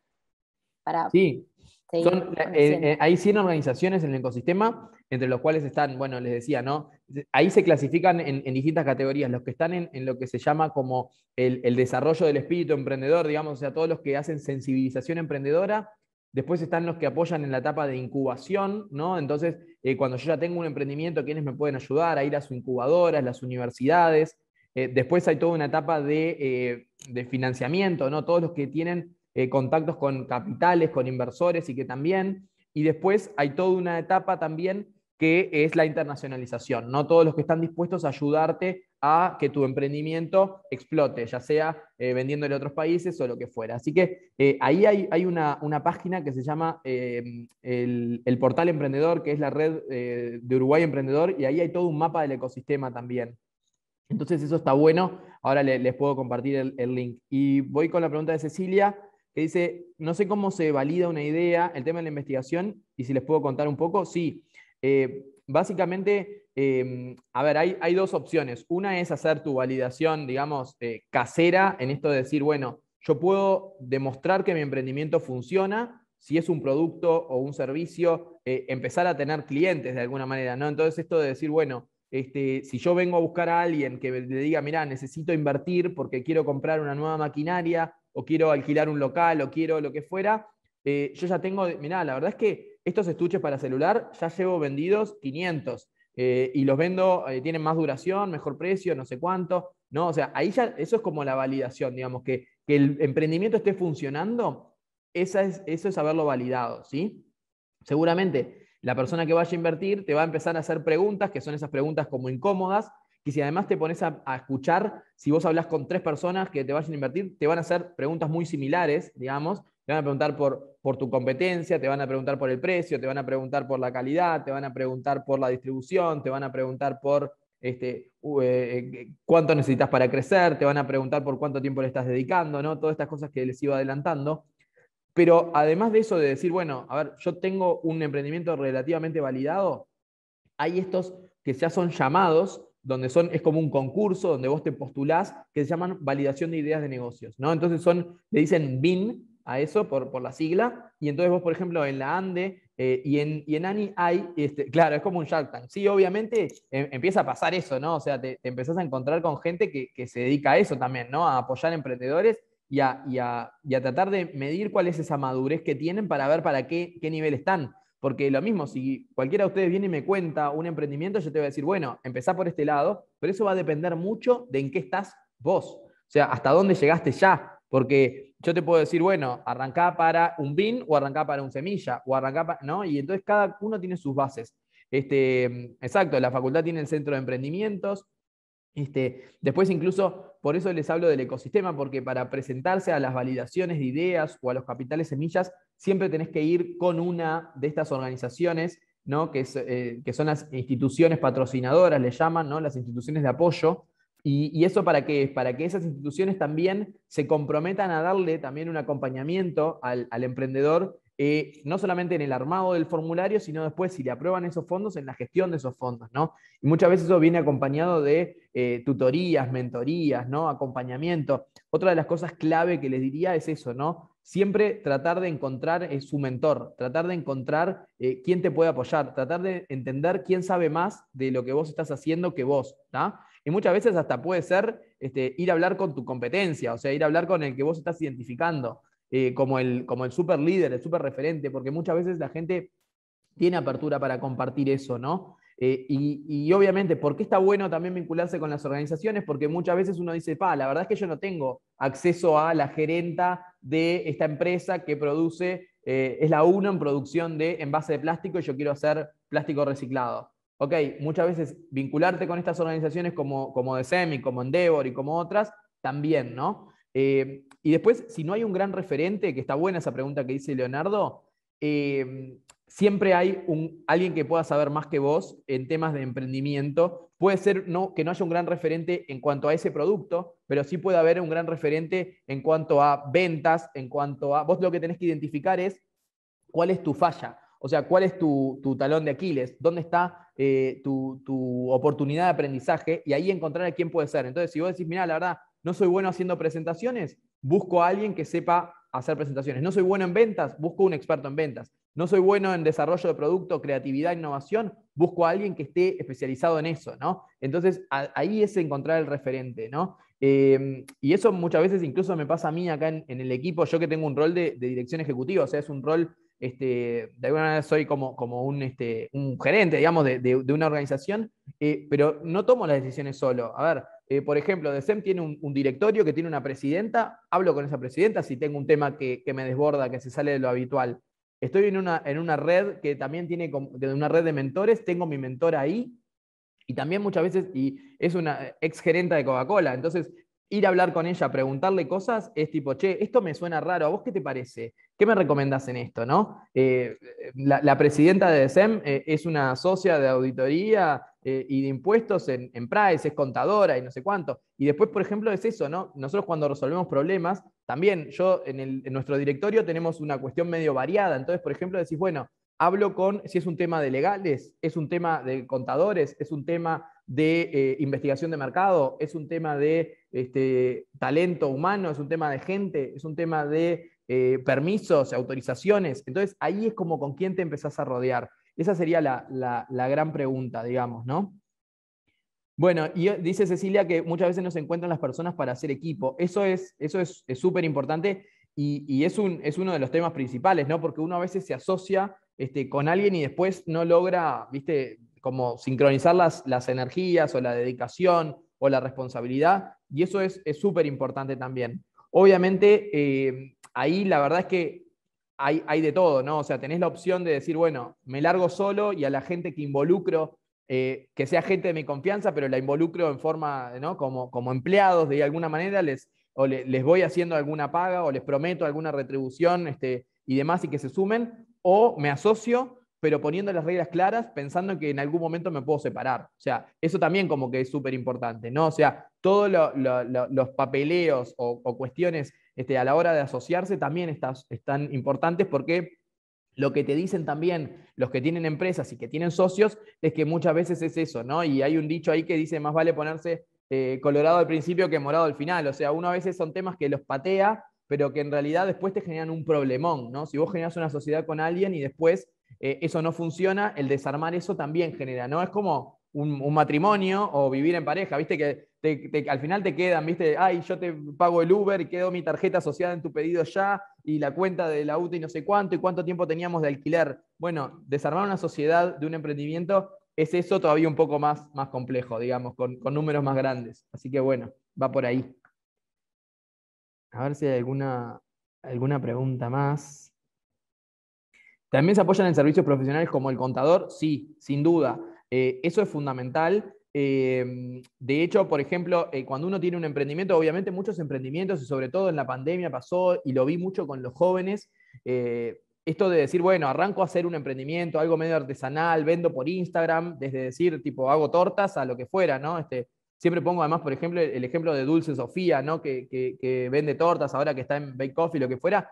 para sí, son, eh, eh, hay 100 organizaciones en el ecosistema, entre los cuales están, bueno, les decía, ¿no? Ahí se clasifican en, distintas categorías, los que están en, lo que se llama como el, desarrollo del espíritu emprendedor, digamos, o sea, todos los que hacen sensibilización emprendedora, después están los que apoyan en la etapa de incubación, ¿no? Entonces, eh, cuando yo ya tengo un emprendimiento, ¿quiénes me pueden ayudar? A ir a su incubadoras, las universidades. después hay toda una etapa de, de financiamiento, ¿no? Todos los que tienen eh, contactos con capitales, con inversores y que también, y después hay toda una etapa también que es la internacionalización, no todos los que están dispuestos a ayudarte a que tu emprendimiento explote, ya sea eh, vendiéndole a otros países o lo que fuera. Así que eh, ahí hay, una, página que se llama eh, el, Portal Emprendedor, que es la red de Uruguay Emprendedor, y ahí hay todo un mapa del ecosistema también. Entonces eso está bueno. Ahora les puedo compartir el, el link. Y voy con la pregunta de Cecilia que dice, no sé cómo se valida una idea, el tema de la investigación, y si les puedo contar un poco, sí, eh, básicamente, em, a ver, hay, dos opciones. Una es hacer tu validación, digamos, eh, casera, en esto de decir, bueno, yo puedo demostrar que mi emprendimiento funciona, si es un producto o un servicio, eh, empezar a tener clientes de alguna manera, ¿no? Entonces esto de decir, bueno, este, si yo vengo a buscar a alguien que le diga, mira, necesito invertir porque quiero comprar una nueva maquinaria o quiero alquilar un local o quiero lo que fuera, yo ya tengo, mira, la verdad es que estos estuches para celular ya llevo vendidos 500 eh, y los vendo, eh, tienen más duración, mejor precio, no sé cuánto. ¿no? O sea, ahí ya eso es como la validación, digamos, que, el emprendimiento esté funcionando, esa es, eso es haberlo validado, ¿sí? Seguramente la persona que vaya a invertir te va a empezar a hacer preguntas, que son esas preguntas como incómodas, y si además te pones a, a, escuchar, si vos hablas con tres personas que te vayan a invertir, te van a hacer preguntas muy similares, digamos, te van a preguntar por, por tu competencia, te van a preguntar por el precio, te van a preguntar por la calidad, te van a preguntar por la distribución, te van a preguntar por este, eh, eh, cuánto necesitas para crecer, te van a preguntar por cuánto tiempo le estás dedicando, ¿no? Todas estas cosas que les iba adelantando. Pero además de eso de decir, bueno, a ver, yo tengo un emprendimiento relativamente validado, hay estos que ya son llamados, donde son, es como un concurso donde vos te postulás, que se llaman validación de ideas de negocios, ¿no? Entonces son, le dicen BIN, a eso por, por la sigla. Y entonces vos, por ejemplo, en la ANDE eh, y, en, y en ANI hay, este, claro, es como un Shark Tank. Sí, obviamente em, empieza a pasar eso, ¿no? O sea, te, empezás a encontrar con gente que, que, se dedica a eso también, ¿no? A apoyar emprendedores y a, y, a, y a, tratar de medir cuál es esa madurez que tienen para ver para qué, qué nivel están. Porque lo mismo, si cualquiera de ustedes viene y me cuenta un emprendimiento, yo te voy a decir, bueno, empezá por este lado, pero eso va a depender mucho de en qué estás vos. O sea, hasta dónde llegaste ya. Porque yo te puedo decir, bueno, arrancá para un bin o arrancá para un semilla, o arrancá para, ¿no? Y entonces cada uno tiene sus bases. Este, exacto, la facultad tiene el centro de emprendimientos. Este, después incluso, por eso les hablo del ecosistema, porque para presentarse a las validaciones de ideas o a los capitales semillas, siempre tenés que ir con una de estas organizaciones, ¿no? que, eh, son las instituciones patrocinadoras, le llaman, ¿no? las instituciones de apoyo, y, eso para qué? Para que esas instituciones también se comprometan a darle también un acompañamiento al, emprendedor, eh, no solamente en el armado del formulario, sino después, si le aprueban esos fondos, en la gestión de esos fondos. ¿no? Y muchas veces eso viene acompañado de eh, tutorías, mentorías, ¿no? acompañamiento. Otra de las cosas clave que les diría es eso, ¿no? Siempre tratar de encontrar eh, su mentor, tratar de encontrar quién te puede apoyar, tratar de entender quién sabe más de lo que vos estás haciendo que vos. ¿está? Y muchas veces hasta puede ser este, ir a hablar con tu competencia, o sea, ir a hablar con el que vos estás identificando, eh, como, el, como el super líder, el super referente, porque muchas veces la gente tiene apertura para compartir eso, ¿no? Eh, y, obviamente, ¿por qué está bueno también vincularse con las organizaciones? Porque muchas veces uno dice, pa, la verdad es que yo no tengo acceso a la gerenta de esta empresa que produce, eh, es la UNO en producción de envase de plástico y yo quiero hacer plástico reciclado ok, muchas veces vincularte con estas organizaciones como, como DECEMI, como Endeavor y como otras, también, ¿no? Eh, y después, si no hay un gran referente, que está buena esa pregunta que dice Leonardo, eh, siempre hay alguien que pueda saber más que vos en temas de emprendimiento. Puede ser no, que no haya un gran referente en cuanto a ese producto, pero sí puede haber un gran referente en cuanto a ventas, en cuanto a... Vos lo que tenés que identificar es cuál es tu falla. O sea, ¿cuál es tu, talón de Aquiles? ¿Dónde está eh, tu, oportunidad de aprendizaje? Y ahí encontrar a quién puede ser. Entonces, si vos decís, mira, la verdad, no soy bueno haciendo presentaciones, busco a alguien que sepa hacer presentaciones. No soy bueno en ventas, busco un experto en ventas. No soy bueno en desarrollo de producto, creatividad, innovación, busco a alguien que esté especializado en eso, ¿no? Entonces, ahí es encontrar el referente, ¿no? Em, y eso muchas veces incluso me pasa a mí acá en, el equipo, yo que tengo un rol de, de dirección ejecutiva, o sea, es un rol este, de alguna manera soy como, como un, este, un gerente, digamos, de, una organización, eh, pero no tomo las decisiones solo. A ver, eh, por ejemplo, DECEM tiene un, directorio que tiene una presidenta, hablo con esa presidenta si tengo un tema que, me desborda, que se sale de lo habitual. estoy en una, en una red que también tiene una red de mentores, tengo mi mentor ahí, y también muchas veces, y es una ex gerenta de Coca-Cola, entonces ir a hablar con ella, preguntarle cosas, es tipo, che, esto me suena raro, ¿a vos qué te parece? ¿Qué me recomendás en esto? ¿no? Eh, la, presidenta de DESEM eh, es una socia de auditoría eh, y de impuestos en, en Price, es contadora y no sé cuánto. Y después, por ejemplo, es eso, ¿no? Nosotros cuando resolvemos problemas, también yo en, en nuestro directorio tenemos una cuestión medio variada. Entonces, por ejemplo, decís, bueno, hablo con si es un tema de legales, es un tema de contadores, es un tema de eh, investigación de mercado, es un tema de este, talento humano, es un tema de gente, es un tema de eh, permisos, autorizaciones. Entonces ahí es como con quién te empezás a rodear. Esa sería la, gran pregunta, digamos, ¿no? Bueno, y dice Cecilia que muchas veces no se encuentran las personas para hacer equipo. Eso es súper importante y, es, un, es, uno de los temas principales, ¿no? Porque uno a veces se asocia este, con alguien y después no logra, viste, como sincronizar las, las energías o la dedicación o la responsabilidad, y eso es súper importante también. Obviamente, eh, ahí la verdad es que hay, de todo, ¿no? O sea, tenés la opción de decir, bueno, me largo solo y a la gente que involucro, eh, que sea gente de mi confianza, pero la involucro en forma, ¿no? Como, como empleados, de alguna manera les, o les voy haciendo alguna paga o les prometo alguna retribución este, y demás y que se sumen, o me asocio pero poniendo las reglas claras, pensando que en algún momento me puedo separar. O sea, eso también como que es súper importante, ¿no? O sea, todos los papeleos o, cuestiones este, a la hora de asociarse también están importantes porque lo que te dicen también los que tienen empresas y que tienen socios es que muchas veces es eso, ¿no? Y hay un dicho ahí que dice, más vale ponerse eh, colorado al principio que morado al final. O sea, uno a veces son temas que los patea, pero que en realidad después te generan un problemón, ¿no? Si vos generas una sociedad con alguien y después eh, eso no funciona, el desarmar eso también genera, ¿no? Es como un, matrimonio o vivir en pareja, ¿viste? Que al final te quedan, ¿viste? Ay, yo te pago el Uber y quedo mi tarjeta asociada en tu pedido ya y la cuenta del auto y no sé cuánto y cuánto tiempo teníamos de alquiler. Bueno, desarmar una sociedad de un emprendimiento es eso todavía un poco más, más complejo, digamos, con, con números más grandes. Así que bueno, va por ahí. A ver si hay alguna, alguna pregunta más. ¿También se apoyan en servicios profesionales como el contador? Sí, sin duda. Eh, eso es fundamental. Eh, de hecho, por ejemplo, eh, cuando uno tiene un emprendimiento, obviamente muchos emprendimientos, y sobre todo en la pandemia pasó, y lo vi mucho con los jóvenes, esto de decir, bueno, arranco a hacer un emprendimiento, algo medio artesanal, vendo por Instagram, desde decir, tipo, hago tortas a lo que fuera, ¿no? Este, siempre pongo además, por ejemplo, el ejemplo de Dulce Sofía, ¿no? Que, que vende tortas ahora que está en Bake Coffee, lo que fuera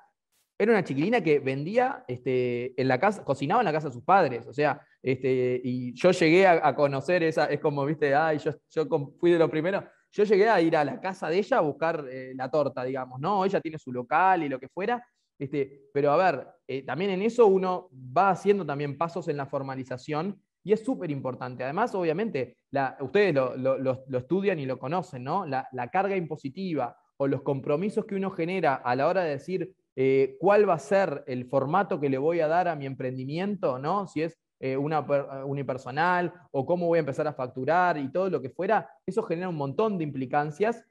era una chiquilina que vendía este, en la casa, cocinaba en la casa de sus padres, o sea, este, y yo llegué a, conocer esa, es como, viste, ay, yo, yo fui de lo primero, yo llegué a ir a la casa de ella a buscar eh, la torta, digamos, ¿no? Ella tiene su local y lo que fuera, este, pero a ver, eh, también en eso uno va haciendo también pasos en la formalización y es súper importante. Además, obviamente, ustedes lo, estudian y lo conocen, ¿no? La carga impositiva o los compromisos que uno genera a la hora de decir, eh, cuál va a ser el formato que le voy a dar a mi emprendimiento, ¿no? Si es eh, una unipersonal o cómo voy a empezar a facturar y todo lo que fuera, eso genera un montón de implicancias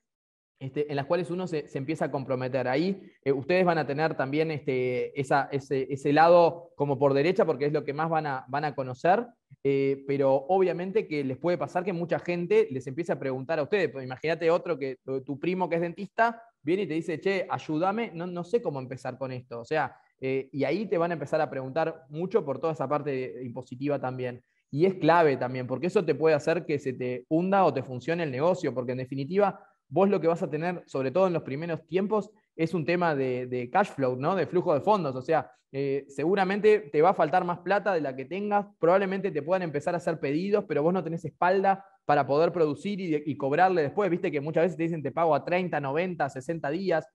este, en las cuales uno se, empieza a comprometer. Ahí eh, ustedes van a tener también este, ese, lado como por derecha, porque es lo que más van a, van a conocer, pero obviamente que les puede pasar que mucha gente les empiece a preguntar a ustedes. Pues imagínate otro que tu primo que es dentista viene y te dice, che, ayúdame, no, no sé cómo empezar con esto. O sea, eh, y ahí te van a empezar a preguntar mucho por toda esa parte impositiva también. Y es clave también, porque eso te puede hacer que se te hunda o te funcione el negocio, porque en definitiva, vos lo que vas a tener, sobre todo en los primeros tiempos, es un tema de, cash flow, ¿no? De flujo de fondos. O sea, eh, seguramente te va a faltar más plata de la que tengas, probablemente te puedan empezar a hacer pedidos, pero vos no tenés espalda para poder producir y, cobrarle después. Viste que muchas veces te dicen te pago a 30, 90, 60 días.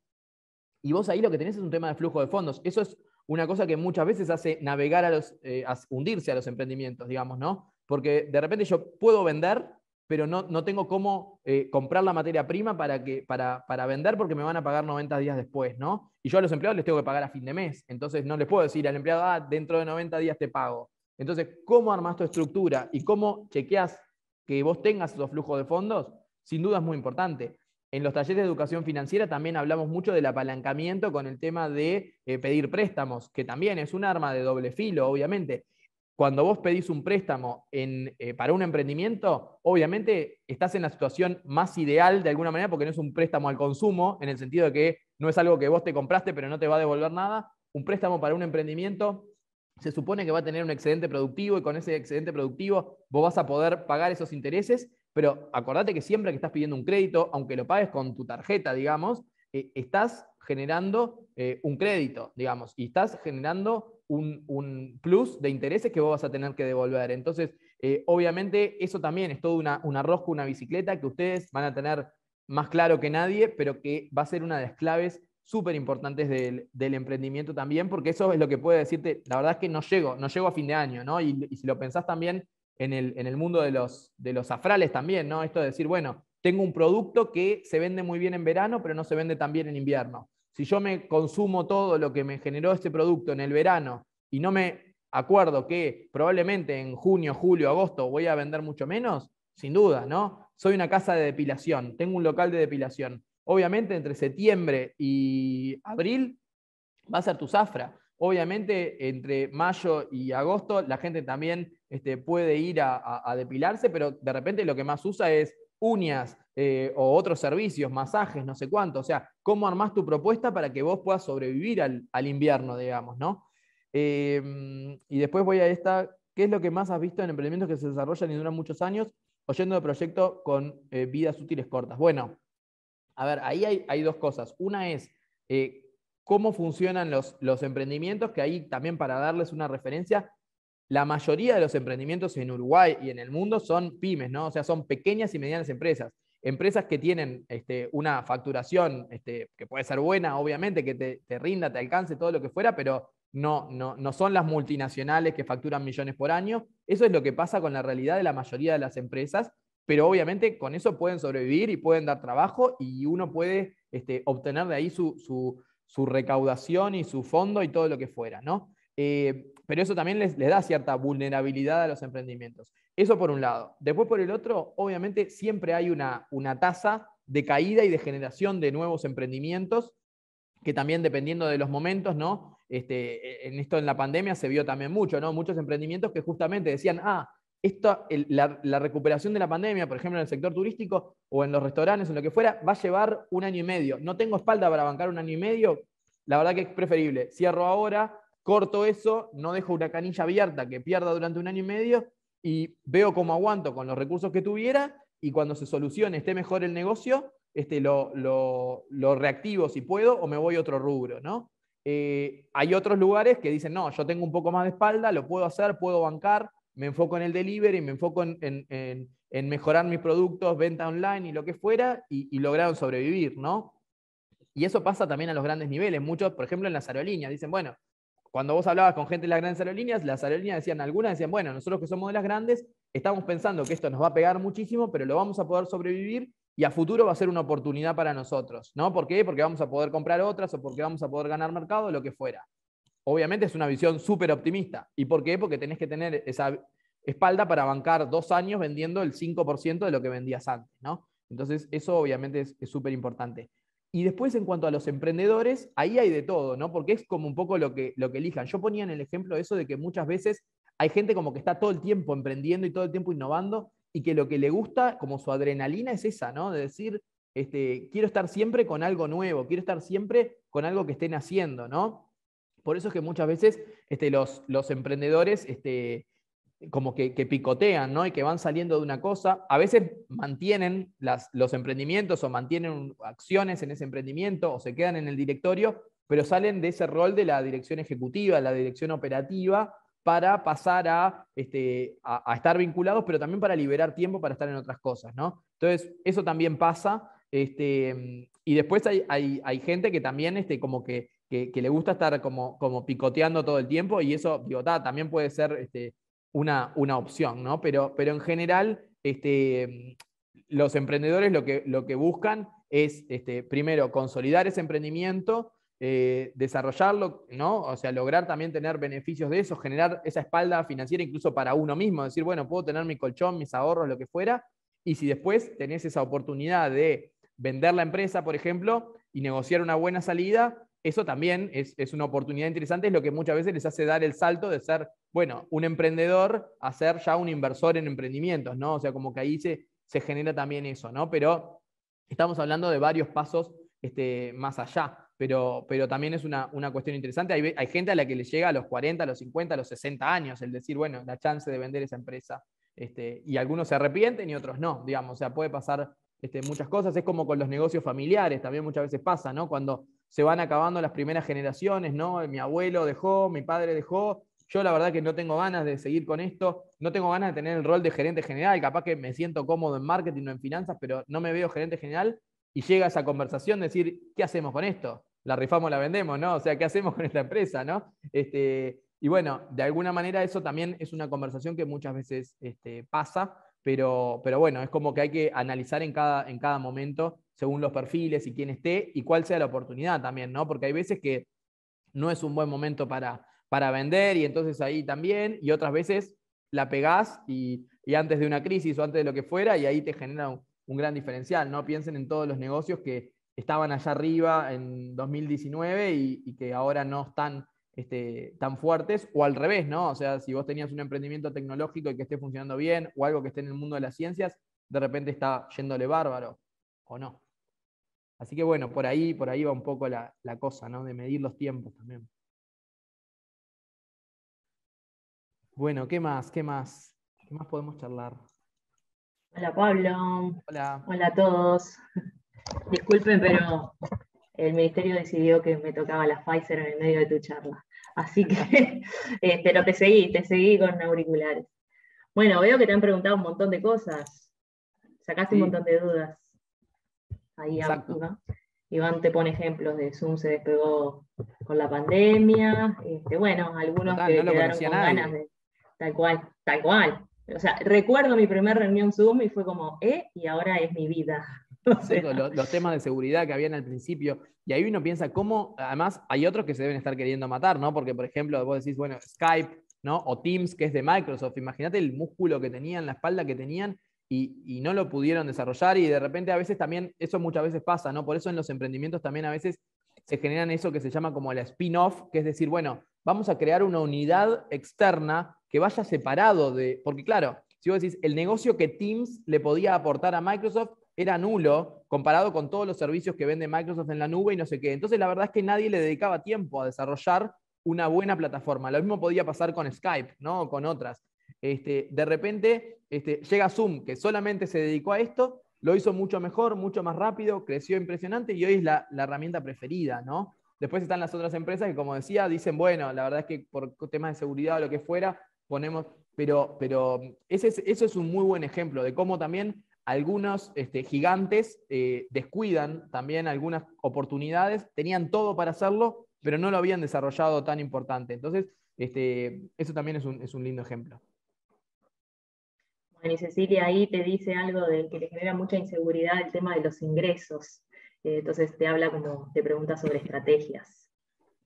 Y vos ahí lo que tenés es un tema de flujo de fondos. Eso es una cosa que muchas veces hace navegar a los, eh, hundirse a los emprendimientos, digamos, ¿no? Porque de repente yo puedo vender, pero no, no tengo cómo eh, comprar la materia prima para, que, para, para, vender porque me van a pagar 90 días después, ¿no? Y yo a los empleados les tengo que pagar a fin de mes. Entonces no les puedo decir al empleado, ah, dentro de 90 días te pago. Entonces, ¿cómo armas tu estructura y cómo chequeas que vos tengas esos flujos de fondos, sin duda es muy importante. en los talleres de educación financiera también hablamos mucho del apalancamiento con el tema de eh, pedir préstamos, que también es un arma de doble filo, obviamente. Cuando vos pedís un préstamo eh, para un emprendimiento, obviamente estás en la situación más ideal de alguna manera porque no es un préstamo al consumo, en el sentido de que no es algo que vos te compraste pero no te va a devolver nada. Un préstamo para un emprendimiento se supone que va a tener un excedente productivo y con ese excedente productivo vos vas a poder pagar esos intereses pero acordate que siempre que estás pidiendo un crédito, aunque lo pagues con tu tarjeta, digamos, eh, estás generando eh, un crédito, digamos, y estás generando un, plus de intereses que vos vas a tener que devolver. Entonces, eh, obviamente, eso también es todo una, una rosca, una bicicleta que ustedes van a tener más claro que nadie, pero que va a ser una de las claves súper importantes del, emprendimiento también, porque eso es lo que puede decirte, la verdad es que no llego, no llego a fin de año, ¿no? Y, si lo pensás también, en el, mundo de los, de los afrales también, ¿no? Esto de decir, bueno, tengo un producto que se vende muy bien en verano, pero no se vende tan bien en invierno. Si yo me consumo todo lo que me generó este producto en el verano y no me acuerdo que probablemente en junio, julio, agosto voy a vender mucho menos, sin duda, ¿no? Soy una casa de depilación, tengo un local de depilación. Obviamente entre septiembre y abril va a ser tu zafra. Obviamente, entre mayo y agosto la gente también este, puede ir a, depilarse, pero de repente lo que más usa es uñas eh, o otros servicios, masajes, no sé cuánto. O sea, ¿cómo armás tu propuesta para que vos puedas sobrevivir al, invierno, digamos, ¿no? Em, y después voy a esta, ¿qué es lo que más has visto en emprendimientos que se desarrollan y duran muchos años, oyendo de proyectos con eh, vidas útiles cortas? Bueno, a ver, ahí hay, dos cosas. Una es eh, cómo funcionan los, los emprendimientos, que ahí también para darles una referencia, la mayoría de los emprendimientos en Uruguay y en el mundo son pymes, ¿no? O sea, son pequeñas y medianas empresas. Empresas que tienen este, una facturación este, que puede ser buena, obviamente, que te, rinda, te alcance, todo lo que fuera, pero no, no, no son las multinacionales que facturan millones por año. Eso es lo que pasa con la realidad de la mayoría de las empresas, pero obviamente con eso pueden sobrevivir y pueden dar trabajo y uno puede este, obtener de ahí su, su recaudación y su fondo y todo lo que fuera, ¿no? Eh, pero eso también les, da cierta vulnerabilidad a los emprendimientos. Eso por un lado. Después por el otro, obviamente siempre hay una, una tasa de caída y de generación de nuevos emprendimientos, que también dependiendo de los momentos, ¿no? Este, en esto en la pandemia se vio también mucho, ¿no? Muchos emprendimientos que justamente decían, ah, esto, la, la, recuperación de la pandemia, por ejemplo, en el sector turístico o en los restaurantes, en lo que fuera, va a llevar un año y medio. No tengo espalda para bancar un año y medio. La verdad que es preferible. Cierro ahora, corto eso, no dejo una canilla abierta que pierda durante un año y medio y veo cómo aguanto con los recursos que tuviera y cuando se solucione, esté mejor el negocio, este, lo, lo, reactivo si puedo o me voy a otro rubro. ¿no? Eh, hay otros lugares que dicen, no, yo tengo un poco más de espalda, lo puedo hacer, puedo bancar me enfoco en el delivery, me enfoco en, mejorar mis productos, venta online y lo que fuera, y, lograron sobrevivir, ¿no? Y eso pasa también a los grandes niveles. Muchos, por ejemplo, en las aerolíneas, dicen, bueno, cuando vos hablabas con gente de las grandes aerolíneas, las aerolíneas decían, algunas decían, bueno, nosotros que somos de las grandes, estamos pensando que esto nos va a pegar muchísimo, pero lo vamos a poder sobrevivir y a futuro va a ser una oportunidad para nosotros, ¿no? ¿Por qué? Porque vamos a poder comprar otras o porque vamos a poder ganar mercado, lo que fuera obviamente es una visión súper optimista. ¿Y por qué? Porque tenés que tener esa espalda para bancar dos años vendiendo el 5% de lo que vendías antes, ¿no? Entonces, eso obviamente es súper importante. Y después, en cuanto a los emprendedores, ahí hay de todo, ¿no? Porque es como un poco lo que, lo que elijan. Yo ponía en el ejemplo eso de que muchas veces hay gente como que está todo el tiempo emprendiendo y todo el tiempo innovando y que lo que le gusta, como su adrenalina, es esa, ¿no? De decir, este, quiero estar siempre con algo nuevo, quiero estar siempre con algo que estén haciendo, ¿no? Por eso es que muchas veces este, los, los, emprendedores este, como que, picotean, ¿no? Y que van saliendo de una cosa. A veces mantienen los emprendimientos o mantienen acciones en ese emprendimiento o se quedan en el directorio, pero salen de ese rol de la dirección ejecutiva, la dirección operativa, para pasar a, este, estar vinculados, pero también para liberar tiempo para estar en otras cosas, ¿no? Entonces, eso también pasa. Este, y después hay, gente que también este, como que le gusta estar como, picoteando todo el tiempo y eso, digo, también puede ser una, una opción, ¿no? Pero, pero en general, este, los emprendedores lo que, lo que buscan es, este, primero, consolidar ese emprendimiento, eh, desarrollarlo, ¿no? O sea, lograr también tener beneficios de eso, generar esa espalda financiera incluso para uno mismo, decir, bueno, puedo tener mi colchón, mis ahorros, lo que fuera, y si después tenés esa oportunidad de vender la empresa, por ejemplo, y negociar una buena salida, eso también es, una oportunidad interesante, es lo que muchas veces les hace dar el salto de ser, bueno, un emprendedor a ser ya un inversor en emprendimientos, ¿no? O sea, como que ahí se, se genera también eso, ¿no? Pero estamos hablando de varios pasos este, más allá, pero, pero también es una, cuestión interesante. Hay, hay, gente a la que le llega a los 40, a los 50, a los 60 años el decir, bueno, la chance de vender esa empresa. Este, y algunos se arrepienten y otros no, digamos, o sea, puede pasar este, muchas cosas. Es como con los negocios familiares, también muchas veces pasa, ¿no? Cuando se van acabando las primeras generaciones, ¿no? Mi abuelo dejó, mi padre dejó. Yo la verdad que no tengo ganas de seguir con esto, no tengo ganas de tener el rol de gerente general, capaz que me siento cómodo en marketing o en finanzas, pero no me veo gerente general y llega esa conversación de decir, ¿qué hacemos con esto? La rifamos, la vendemos, ¿no? O sea, ¿qué hacemos con esta empresa, ¿no? Este, y bueno, de alguna manera eso también es una conversación que muchas veces este, pasa, pero, pero bueno, es como que hay que analizar en cada, en cada momento según los perfiles y quién esté y cuál sea la oportunidad también, ¿no? Porque hay veces que no es un buen momento para, para vender y entonces ahí también, y otras veces la pegás y, antes de una crisis o antes de lo que fuera y ahí te genera un, gran diferencial, ¿no? Piensen en todos los negocios que estaban allá arriba en 2019 y, y que ahora no están este, tan fuertes, o al revés, ¿no? O sea, si vos tenías un emprendimiento tecnológico y que esté funcionando bien, o algo que esté en el mundo de las ciencias, de repente está yéndole bárbaro, o no. Así que bueno, por ahí, por ahí va un poco la, cosa, ¿no? De medir los tiempos también. Bueno, ¿qué más? ¿Qué más? ¿Qué más podemos charlar? Hola Pablo. Hola. Hola a todos. Disculpen, pero el ministerio decidió que me tocaba la Pfizer en el medio de tu charla. Así que, eh, pero te seguí, te seguí con auriculares. Bueno, veo que te han preguntado un montón de cosas. Sacaste un montón de dudas. Ahí Iván. Iván te pone ejemplos de Zoom se despegó con la pandemia. Este, bueno, algunos que quedaron con ganas de. Tal cual, tal cual. O sea, recuerdo mi primera reunión Zoom y fue como, ¿eh? Y ahora es mi vida. los, temas de seguridad que habían al principio. Y ahí uno piensa cómo, además, hay otros que se deben estar queriendo matar, ¿no? Porque, por ejemplo, vos decís, bueno, Skype, ¿no? O Teams, que es de Microsoft. Imagínate el músculo que tenían, la espalda que tenían y, no lo pudieron desarrollar. Y de repente, a veces también, eso muchas veces pasa, ¿no? Por eso en los emprendimientos también a veces se generan eso que se llama como la spin-off, que es decir, bueno, vamos a crear una unidad externa que vaya separado de. Porque, claro, si vos decís, el negocio que Teams le podía aportar a Microsoft era nulo comparado con todos los servicios que vende Microsoft en la nube y no sé qué. Entonces la verdad es que nadie le dedicaba tiempo a desarrollar una buena plataforma. Lo mismo podía pasar con Skype, ¿no? con otras. Este, de repente este, llega Zoom, que solamente se dedicó a esto, lo hizo mucho mejor, mucho más rápido, creció impresionante y hoy es la, herramienta preferida, ¿no? Después están las otras empresas que, como decía, dicen, bueno, la verdad es que por temas de seguridad o lo que fuera, ponemos, pero, pero ese eso es un muy buen ejemplo de cómo también algunos este, gigantes eh, descuidan también algunas oportunidades, tenían todo para hacerlo, pero no lo habían desarrollado tan importante. Entonces, este, eso también es un, lindo ejemplo. Bueno, y Cecilia ahí te dice algo de que le genera mucha inseguridad el tema de los ingresos. Eh, entonces te habla como, te pregunta sobre estrategias.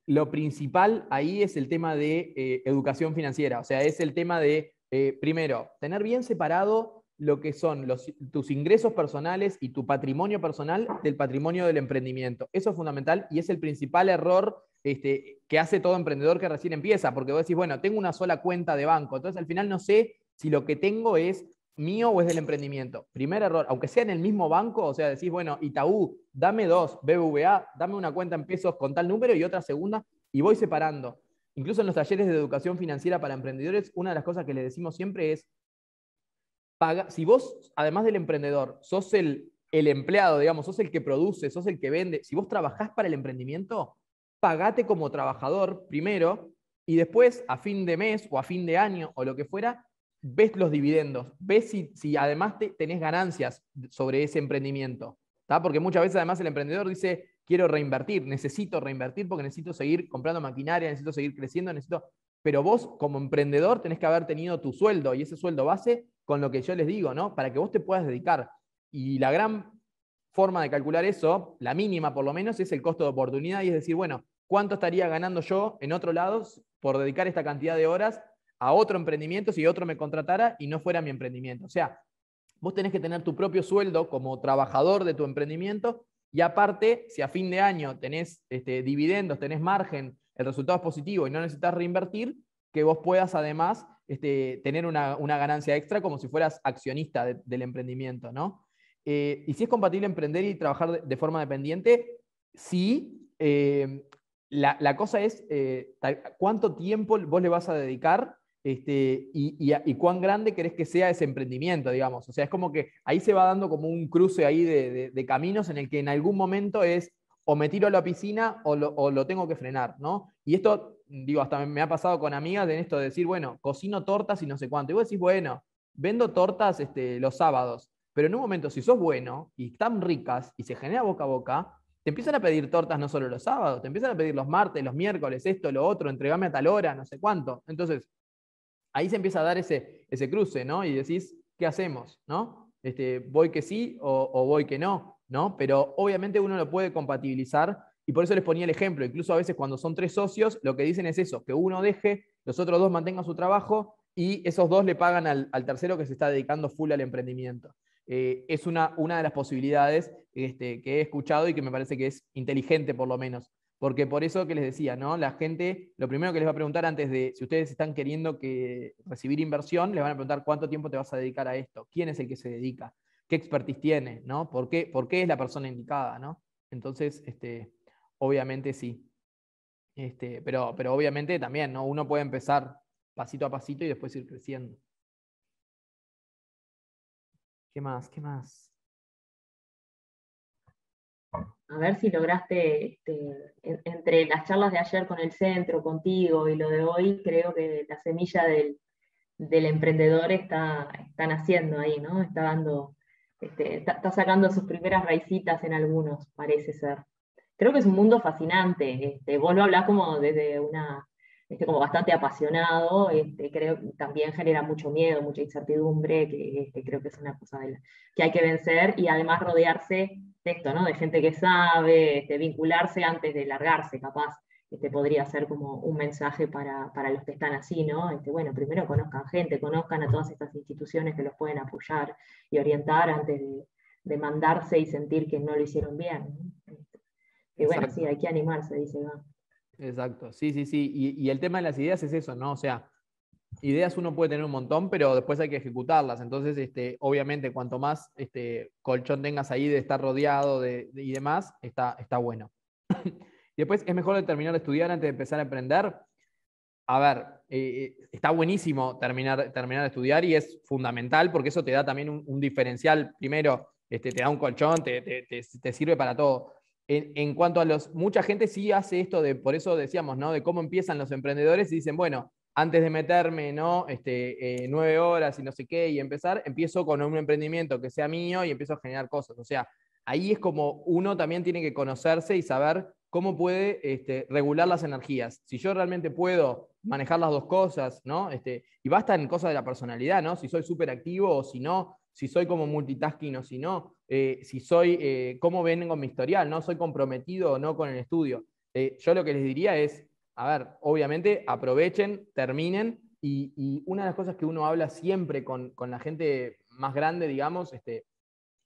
Lo principal ahí es el tema de eh, educación financiera, o sea, es el tema de, primero, tener bien separado lo que son tus ingresos personales y tu patrimonio personal del patrimonio del emprendimiento. Eso es fundamental y es el principal error este, que hace todo emprendedor que recién empieza, porque vos decís, bueno, tengo una sola cuenta de banco, entonces al final no sé si lo que tengo es mío o es del emprendimiento. Primer error, aunque sea en el mismo banco, o sea, decís, bueno, Itaú, dame dos, BBVA, dame una cuenta en pesos con tal número y otra segunda, y voy separando. Incluso en los talleres de educación financiera para emprendedores, una de las cosas que les decimos siempre es, si vos, además del emprendedor, sos el, el empleado, digamos, sos el que produce, sos el que vende, si vos trabajás para el emprendimiento, pagate como trabajador primero y después, a fin de mes o a fin de año o lo que fuera, ves los dividendos, ves si, si además tenés ganancias sobre ese emprendimiento. Porque muchas veces además el emprendedor dice, quiero reinvertir, necesito reinvertir porque necesito seguir comprando maquinaria, necesito seguir creciendo, necesito... Pero vos como emprendedor tenés que haber tenido tu sueldo y ese sueldo base con lo que yo les digo, ¿no? Para que vos te puedas dedicar. Y la gran forma de calcular eso, la mínima por lo menos, es el costo de oportunidad y es decir, bueno, ¿cuánto estaría ganando yo en otro lado por dedicar esta cantidad de horas a otro emprendimiento si otro me contratara y no fuera mi emprendimiento? O sea, vos tenés que tener tu propio sueldo como trabajador de tu emprendimiento y aparte, si a fin de año tenés este, dividendos, tenés margen, el resultado es positivo y no necesitas reinvertir, que vos puedas además este, tener una, ganancia extra como si fueras accionista del emprendimiento, ¿no? Eh, y si es compatible emprender y trabajar de, forma dependiente, sí. Eh, la, cosa es eh, cuánto tiempo vos le vas a dedicar este, y, cuán grande querés que sea ese emprendimiento, digamos. O sea, es como que ahí se va dando como un cruce ahí de, caminos en el que en algún momento es o me tiro a la piscina o lo, tengo que frenar, ¿no? Y esto, digo, hasta me ha pasado con amigas en esto de decir, bueno, cocino tortas y no sé cuánto. Y vos decís, bueno, vendo tortas este, los sábados, pero en un momento, si sos bueno y están ricas y se genera boca a boca, te empiezan a pedir tortas no solo los sábados, te empiezan a pedir los martes, los miércoles, esto, lo otro, entregame a tal hora, no sé cuánto. Entonces, ahí se empieza a dar ese, ese cruce, ¿no? Y decís, ¿qué hacemos? ¿No? Este, ¿Voy que sí o, voy que no? ¿no? Pero obviamente uno lo puede compatibilizar y por eso les ponía el ejemplo. Incluso a veces cuando son tres socios, lo que dicen es eso, que uno deje, los otros dos mantengan su trabajo y esos dos le pagan al, tercero que se está dedicando full al emprendimiento. Eh, es una, una de las posibilidades este, que he escuchado y que me parece que es inteligente por lo menos. Porque por eso que les decía, ¿no? La gente, lo primero que les va a preguntar antes de, si ustedes están queriendo que, recibir inversión, les van a preguntar cuánto tiempo te vas a dedicar a esto, quién es el que se dedica, qué expertise tiene, ¿no? ¿Por qué, por qué es la persona indicada, ¿no? Entonces, este, obviamente sí. Este, pero, pero obviamente también, ¿no? Uno puede empezar pasito a pasito y después ir creciendo. ¿Qué más? ¿Qué más? A ver si lograste, este, entre las charlas de ayer con el centro, contigo y lo de hoy, creo que la semilla del, emprendedor está, está, naciendo ahí, ¿no? Está dando, este, está, sacando sus primeras raicitas en algunos, parece ser. Creo que es un mundo fascinante. Este, vos lo hablás como desde una, este, como bastante apasionado, este, creo que también genera mucho miedo, mucha incertidumbre, que este, creo que es una cosa que hay que vencer y además rodearse esto, ¿no? De gente que sabe, este, vincularse antes de largarse, capaz. Este, podría ser como un mensaje para, los que están así, ¿no? Este, bueno, primero conozcan gente, conozcan a todas estas instituciones que los pueden apoyar y orientar antes de, mandarse y sentir que no lo hicieron bien. Y bueno, sí, hay que animarse, dice Iván. Exacto, sí, sí, sí. Y, y, el tema de las ideas es eso, ¿no? O sea, ideas uno puede tener un montón, pero después hay que ejecutarlas. Entonces, este, obviamente, cuanto más este, colchón tengas ahí de estar rodeado de, y demás, está, está bueno. después, ¿es mejor terminar de estudiar antes de empezar a aprender? A ver, eh, está buenísimo terminar, terminar de estudiar y es fundamental porque eso te da también un, diferencial. Primero, este, te da un colchón, te, te, sirve para todo. En, en, cuanto a los, mucha gente sí hace esto de, por eso decíamos, ¿no? De cómo empiezan los emprendedores y dicen, bueno, antes de meterme, ¿no? Este, eh, nueve horas y no sé qué, y empezar, empiezo con un emprendimiento que sea mío y empiezo a generar cosas. O sea, ahí es como uno también tiene que conocerse y saber cómo puede este, regular las energías. Si yo realmente puedo manejar las dos cosas, ¿no? Este, y basta en cosas de la personalidad, ¿no? Si soy súper activo o si no, si soy como multitasking o si no, eh, si soy, eh, cómo vengo mi historial, ¿no? Soy comprometido o no con el estudio. yo lo que les diría es, a ver, obviamente aprovechen, terminen, y, una de las cosas que uno habla siempre con, la gente más grande, digamos, este,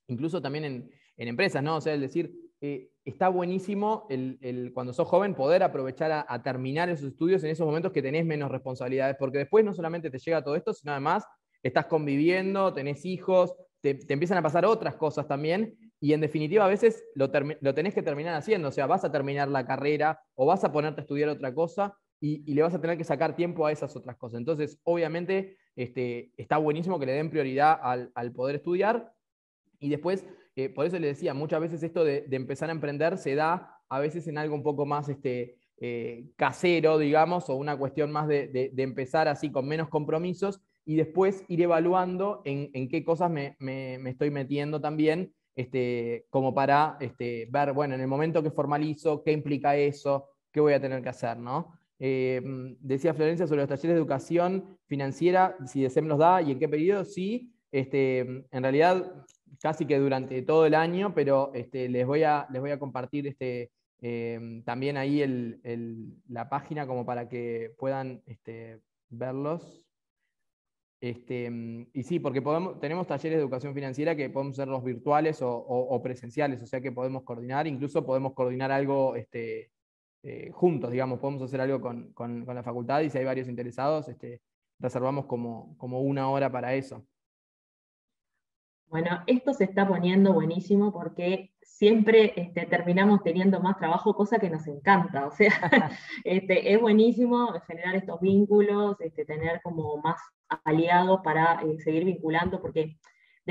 incluso también en, empresas, ¿no? O sea, es decir, eh, está buenísimo el, cuando sos joven poder aprovechar a, terminar esos estudios en esos momentos que tenés menos responsabilidades, porque después no solamente te llega todo esto, sino además estás conviviendo, tenés hijos, te, te empiezan a pasar otras cosas también, y en definitiva, a veces lo, tenés que terminar haciendo, o sea, vas a terminar la carrera o vas a ponerte a estudiar otra cosa y, le vas a tener que sacar tiempo a esas otras cosas. Entonces, obviamente, este, está buenísimo que le den prioridad al, poder estudiar y después, eh, por eso le decía, muchas veces esto de, empezar a emprender se da a veces en algo un poco más este, eh, casero, digamos, o una cuestión más de, empezar así con menos compromisos y después ir evaluando en, qué cosas me, me estoy metiendo también este, como para este, ver, bueno, en el momento que formalizo, qué implica eso, qué voy a tener que hacer, ¿no? Eh, decía Florencia sobre los talleres de educación financiera, si DECEM los da y en qué periodo, sí, este, en realidad casi que durante todo el año, pero este, les, voy a, les voy a compartir este, eh, también ahí la página como para que puedan este, verlos. Este, y sí, porque podemos, tenemos talleres de educación financiera que podemos hacerlos virtuales o, presenciales, o sea que podemos coordinar, incluso podemos coordinar algo este, eh, juntos, digamos, podemos hacer algo con, la facultad y si hay varios interesados, este, reservamos como, como una hora para eso. Bueno, esto se está poniendo buenísimo porque siempre terminamos teniendo más trabajo, cosa que nos encanta. O sea, es buenísimo generar estos vínculos, tener como más aliados para eh, seguir vinculando, porque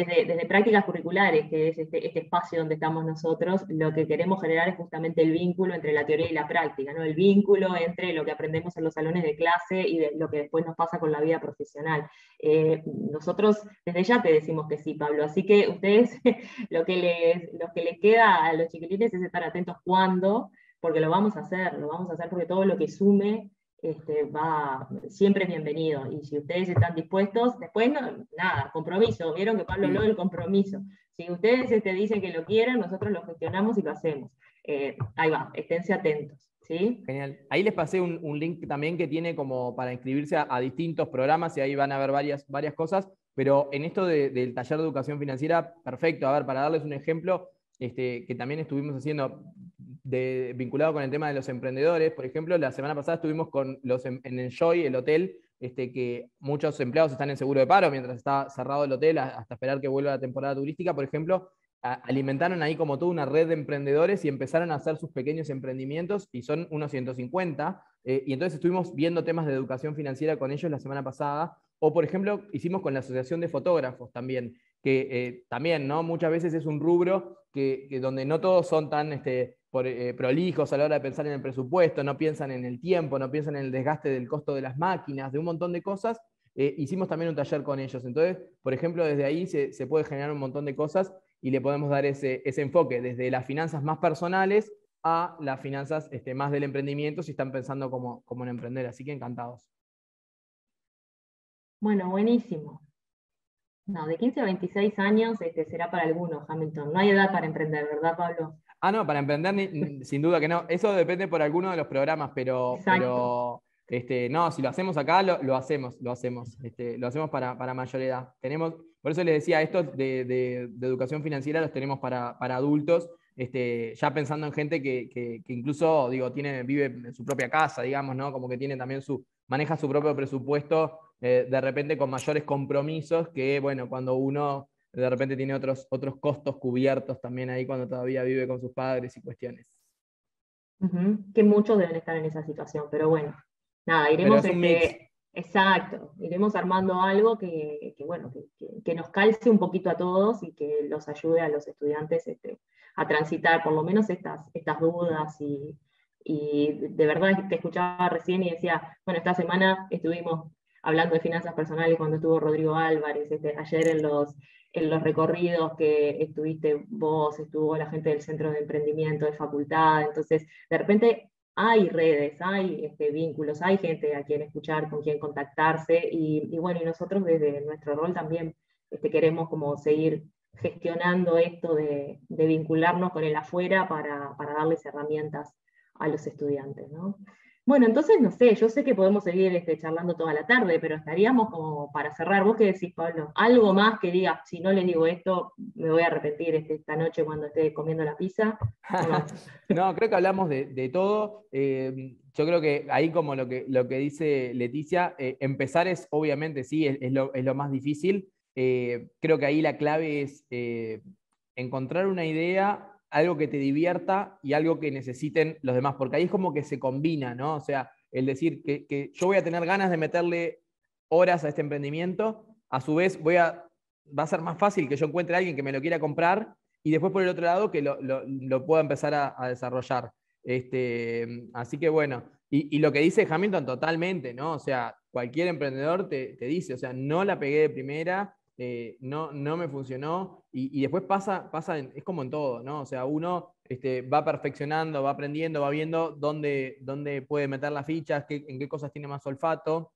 desde, prácticas curriculares, que es este, este, espacio donde estamos nosotros, lo que queremos generar es justamente el vínculo entre la teoría y la práctica, ¿no? el vínculo entre lo que aprendemos en los salones de clase y lo que después nos pasa con la vida profesional. Eh, nosotros desde ya te decimos que sí, Pablo, así que ustedes lo que les, lo que les queda a los chiquilines es estar atentos cuando, porque lo vamos a hacer, lo vamos a hacer porque todo lo que sume este, va, siempre es bienvenido. Y si ustedes están dispuestos, después nada, compromiso. Vieron que Pablo habló del compromiso. Si ustedes este, dicen que lo quieren, nosotros lo gestionamos y lo hacemos. Eh, ahí va, esténse atentos. ¿sí? Genial. Ahí les pasé un, link también que tiene como para inscribirse a, distintos programas y ahí van a ver varias, varias cosas. Pero en esto del taller de educación financiera, perfecto. A ver, para darles un ejemplo, este, que también estuvimos haciendo vinculado con el tema de los emprendedores. Por ejemplo, la semana pasada estuvimos con los en, Enjoy, el hotel, este, que muchos empleados están en seguro de paro mientras está cerrado el hotel hasta esperar que vuelva la temporada turística, por ejemplo, alimentaron ahí como toda una red de emprendedores y empezaron a hacer sus pequeños emprendimientos y son unos 150. Eh, y entonces estuvimos viendo temas de educación financiera con ellos la semana pasada. O, por ejemplo, hicimos con la Asociación de Fotógrafos también, que eh, también, ¿no? Muchas veces es un rubro que, donde no todos son tan este, eh, prolijos a la hora de pensar en el presupuesto, no piensan en el tiempo, no piensan en el desgaste del costo de las máquinas, de un montón de cosas. Eh, hicimos también un taller con ellos. Entonces, por ejemplo, desde ahí se, puede generar un montón de cosas y le podemos dar ese, enfoque desde las finanzas más personales a las finanzas este, más del emprendimiento si están pensando como, como en emprender. Así que encantados. Bueno, buenísimo. No, de 15 a 26 años este, será para algunos, Hamilton. No hay edad para emprender, ¿verdad, Pablo? Ah, no, para emprender sin duda que no. Eso depende por alguno de los programas, pero, pero este, no, si lo hacemos acá, lo, hacemos, lo hacemos. Este, lo hacemos para, mayor edad. Tenemos, por eso les decía, estos de, educación financiera los tenemos para, adultos, este, ya pensando en gente que, incluso, digo, tiene, vive en su propia casa, digamos, ¿no? Como que tiene también su, maneja su propio presupuesto eh, de repente con mayores compromisos que, bueno, cuando uno de repente tiene otros, otros costos cubiertos también ahí cuando todavía vive con sus padres y cuestiones. Que muchos deben estar en esa situación, pero bueno, nada, iremos, este, exacto, iremos armando algo que, bueno, que, nos calce un poquito a todos y que los ayude a los estudiantes este, a transitar por lo menos estas, estas dudas y, y de verdad te escuchaba recién y decía, bueno, esta semana estuvimos hablando de finanzas personales cuando estuvo Rodrigo Álvarez, este, ayer en los, en los recorridos que estuviste vos, estuvo la gente del Centro de Emprendimiento de Facultad, entonces de repente hay redes, hay este, vínculos, hay gente a quien escuchar, con quien contactarse, y, bueno, y nosotros desde nuestro rol también este, queremos como seguir gestionando esto de, vincularnos con el afuera para, para darles herramientas a los estudiantes. ¿no? Bueno, entonces no sé, yo sé que podemos seguir este, charlando toda la tarde, pero estaríamos como para cerrar. ¿Vos qué decís, Pablo? Algo más que diga, si no les digo esto, me voy a arrepentir este, esta noche cuando esté comiendo la pizza. no, creo que hablamos de, todo. Eh, yo creo que ahí como lo que, lo que dice Leticia, eh, empezar es obviamente, sí, es, lo, más difícil. Eh, creo que ahí la clave es encontrar una idea algo que te divierta y algo que necesiten los demás, porque ahí es como que se combina, ¿no? O sea, el decir que, yo voy a tener ganas de meterle horas a este emprendimiento, a su vez voy a, va a ser más fácil que yo encuentre a alguien que me lo quiera comprar y después por el otro lado que lo, pueda empezar a, desarrollar. Este, así que bueno, y, lo que dice Hamilton totalmente, ¿no? O sea, cualquier emprendedor te, te dice, o sea, no la pegué de primera, eh, no, no me funcionó. Y, después pasa, pasa es como en todo, ¿no? O sea, uno este, va perfeccionando, va aprendiendo, va viendo dónde, dónde puede meter las fichas, en qué cosas tiene más olfato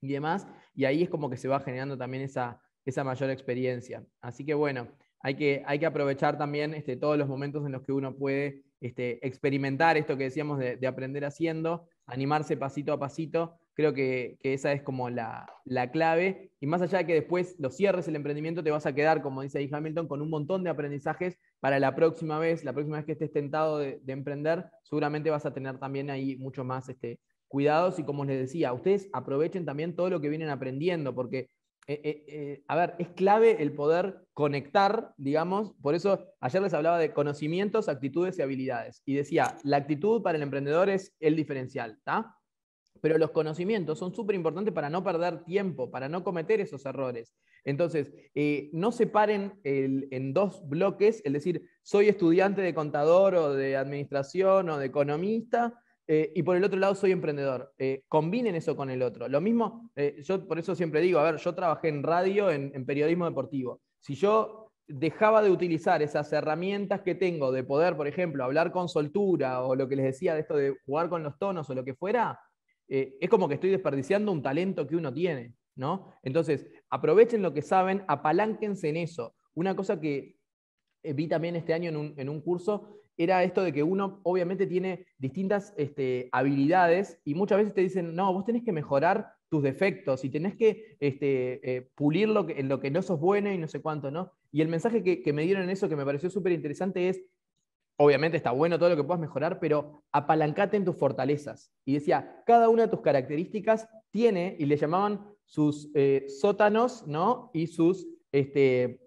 y demás. Y ahí es como que se va generando también esa, esa mayor experiencia. Así que bueno, hay que, hay que aprovechar también este, todos los momentos en los que uno puede este, experimentar esto que decíamos de, aprender haciendo animarse pasito a pasito. Creo que, esa es como la, clave. Y más allá de que después lo cierres el emprendimiento, te vas a quedar, como dice ahí Hamilton, con un montón de aprendizajes para la próxima vez, la próxima vez que estés tentado de, emprender, seguramente vas a tener también ahí mucho más este, cuidados. Y como les decía, ustedes aprovechen también todo lo que vienen aprendiendo, porque eh, eh, eh, a ver, es clave el poder conectar, digamos, por eso ayer les hablaba de conocimientos, actitudes y habilidades. Y decía, la actitud para el emprendedor es el diferencial, ¿está? Pero los conocimientos son súper importantes para no perder tiempo, para no cometer esos errores. Entonces, no separen en dos bloques, es decir, soy estudiante de contador o de administración o de economista, eh, y por el otro lado soy emprendedor. Eh, combinen eso con el otro. Lo mismo, eh, yo por eso siempre digo, a ver, yo trabajé en radio, en, periodismo deportivo. Si yo dejaba de utilizar esas herramientas que tengo de poder, por ejemplo, hablar con soltura o lo que les decía de esto de jugar con los tonos o lo que fuera, es como que estoy desperdiciando un talento que uno tiene, ¿no? Entonces, aprovechen lo que saben, apalánquense en eso. Una cosa que vi también este año en un, en un curso era esto de que uno obviamente tiene distintas este, habilidades y muchas veces te dicen, no, vos tenés que mejorar tus defectos y tenés que este, eh, pulir lo que, en lo que no sos bueno y no sé cuánto, ¿no? Y el mensaje que, me dieron en eso que me pareció súper interesante es, obviamente está bueno todo lo que puedas mejorar, pero apalancate en tus fortalezas. Y decía, cada una de tus características tiene, y le llamaban sus eh, sótanos, ¿no? Y sus este,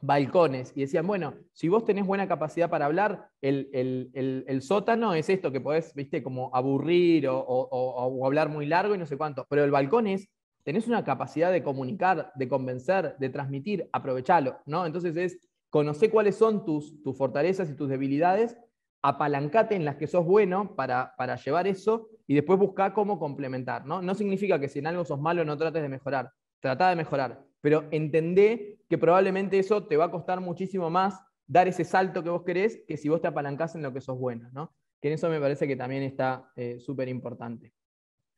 balcones y decían, bueno, si vos tenés buena capacidad para hablar, el, sótano es esto que podés, viste, como aburrir o, hablar muy largo y no sé cuánto, pero el balcón es, tenés una capacidad de comunicar, de convencer, de transmitir, aprovechalo, ¿no? Entonces es, conocer cuáles son tus, tus fortalezas y tus debilidades, apalancate en las que sos bueno para, para llevar eso y después busca cómo complementar, ¿no? No significa que si en algo sos malo no trates de mejorar, trata de mejorar, pero entendé que probablemente eso te va a costar muchísimo más dar ese salto que vos querés que si vos te apalancás en lo que sos bueno, ¿no? Que en eso me parece que también está eh, súper importante.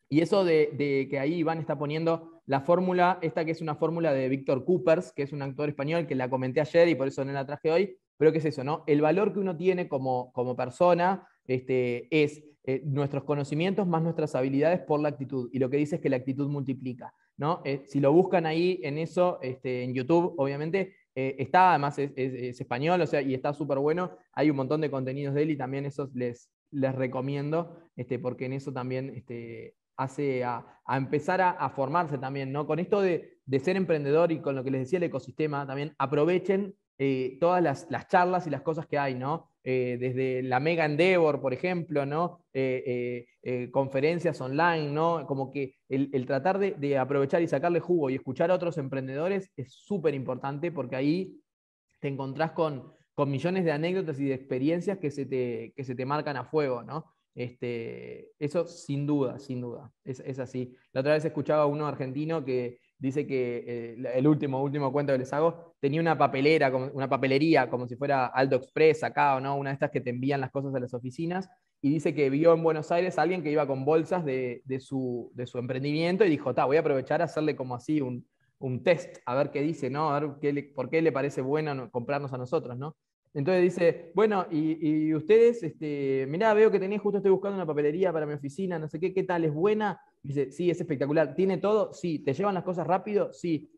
Y eso de, que ahí Iván está poniendo la fórmula, esta que es una fórmula de Víctor Coopers, que es un actor español que la comenté ayer y por eso no la traje hoy, pero ¿qué es eso? ¿no? El valor que uno tiene como, como persona este, es eh, nuestros conocimientos más nuestras habilidades por la actitud. Y lo que dice es que la actitud multiplica. ¿no? Eh, si lo buscan ahí en eso, este, en YouTube, obviamente, eh, está, además es, español, o sea, y está súper bueno. Hay un montón de contenidos de él y también esos les, les recomiendo, este, porque en eso también este, hace a, empezar a, formarse también, ¿no? Con esto de, de, ser emprendedor y con lo que les decía el ecosistema, también aprovechen todas las, las, charlas y las cosas que hay, ¿no? Eh, desde la Mega Endeavor, por ejemplo, ¿no? Eh, eh, conferencias online, ¿no? Como que el, tratar de, aprovechar y sacarle jugo y escuchar a otros emprendedores es súper importante porque ahí te encontrás con, con, millones de anécdotas y de experiencias que se te, que se te marcan a fuego, ¿no? Este, eso sin duda, sin duda, es, así. La otra vez escuchaba a uno argentino que dice que eh, el último, último cuento que les hago, tenía una papelera, una papelería, como si fuera Aldo Express acá o no, una de estas que te envían las cosas a las oficinas, y dice que vio en Buenos Aires a alguien que iba con bolsas de, su, de su, emprendimiento y dijo, voy a aprovechar a hacerle como así un, un, test, a ver qué dice, ¿no? A ver qué por qué le parece bueno comprarnos a nosotros, ¿no? Entonces dice, bueno, y, ustedes, este, mirá, veo que tenéis, justo estoy buscando una papelería para mi oficina, no sé qué, ¿qué tal? ¿Es buena? Dice, sí, es espectacular. ¿Tiene todo? Sí. ¿Te llevan las cosas rápido? Sí.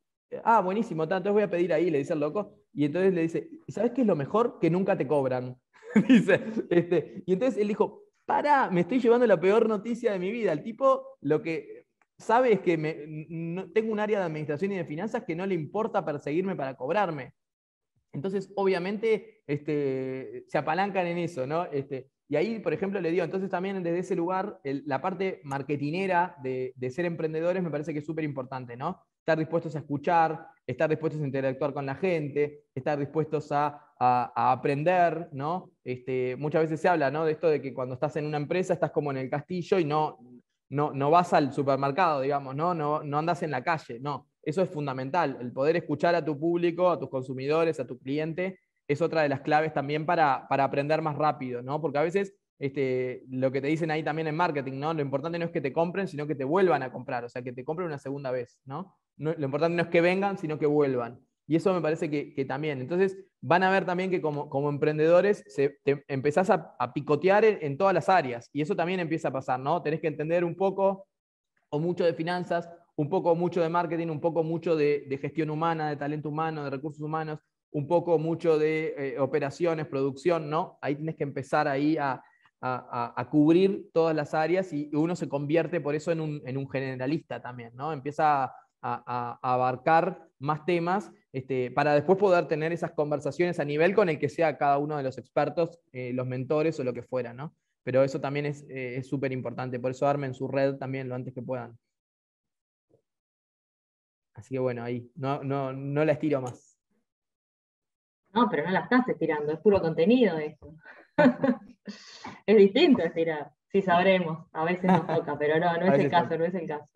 Ah, buenísimo, entonces voy a pedir ahí, le dice el loco. Y entonces le dice, ¿sabes qué es lo mejor? Que nunca te cobran. dice, este, y entonces él dijo, para, me estoy llevando la peor noticia de mi vida. El tipo lo que sabe es que tengo un área de administración y de finanzas que no le importa perseguirme para cobrarme. Entonces, obviamente, este, se apalancan en eso, ¿no? Este, y ahí, por ejemplo, le digo, entonces también desde ese lugar, la parte marketinera de, ser emprendedores me parece que es súper importante, ¿no? Estar dispuestos a escuchar, estar dispuestos a interactuar con la gente, estar dispuestos a, aprender, ¿no? Este, muchas veces se habla, ¿no? De esto de que cuando estás en una empresa estás como en el castillo y no, no, no vas al supermercado, digamos, ¿no? No, no andas en la calle, no. Eso es fundamental, el poder escuchar a tu público, a tus consumidores, a tu cliente es otra de las claves también para, aprender más rápido, ¿no? Porque a veces este, lo que te dicen ahí también en marketing, ¿no? Lo importante no es que te compren, sino que te vuelvan a comprar, o sea, que te compren una segunda vez, ¿no? lo importante no es que vengan, sino que vuelvan. Y eso me parece que, también. Entonces, van a ver también que como, como emprendedores se, empezás a, picotear en, todas las áreas. Y eso también empieza a pasar, ¿no? Tenés que entender un poco o mucho de finanzas, un poco mucho de marketing, un poco mucho de, gestión humana, de talento humano, de recursos humanos, un poco mucho de eh, operaciones, producción, ¿no? Ahí tienes que empezar ahí a, cubrir todas las áreas y uno se convierte por eso en un, en un generalista también, ¿no? Empieza a, abarcar más temas este, para después poder tener esas conversaciones a nivel con el que sea cada uno de los expertos, eh, los mentores o lo que fuera, ¿no? Pero eso también es súper importante, por eso armen su red también lo antes que puedan. Así que bueno, ahí, no, no, no la estiro más. No, pero no la estás estirando, es puro contenido esto. es distinto estirar, sí sabremos, a veces nos toca, pero no, no es el caso, no es el caso.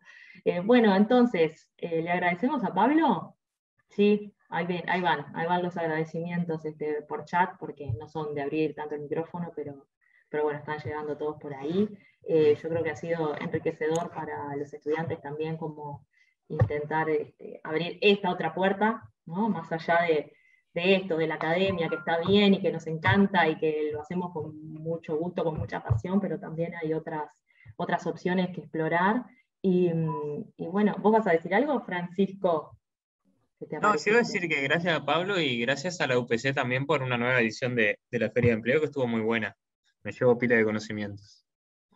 Eh, bueno, entonces, eh, ¿le agradecemos a Pablo? Sí, ahí, ahí van, ahí van los agradecimientos este, por chat, porque no son de abrir tanto el micrófono, pero, pero bueno, están llegando todos por ahí. Eh, yo creo que ha sido enriquecedor para los estudiantes también como intentar este, abrir esta otra puerta, ¿no? más allá de, de, esto, de la academia, que está bien y que nos encanta y que lo hacemos con mucho gusto, con mucha pasión, pero también hay otras, otras opciones que explorar Mm, y, bueno, ¿vos vas a decir algo, Francisco? No, a decir que gracias a Pablo y gracias a la UPC también por una nueva edición de, la Feria de Empleo que estuvo muy buena. Me llevo pila de conocimientos.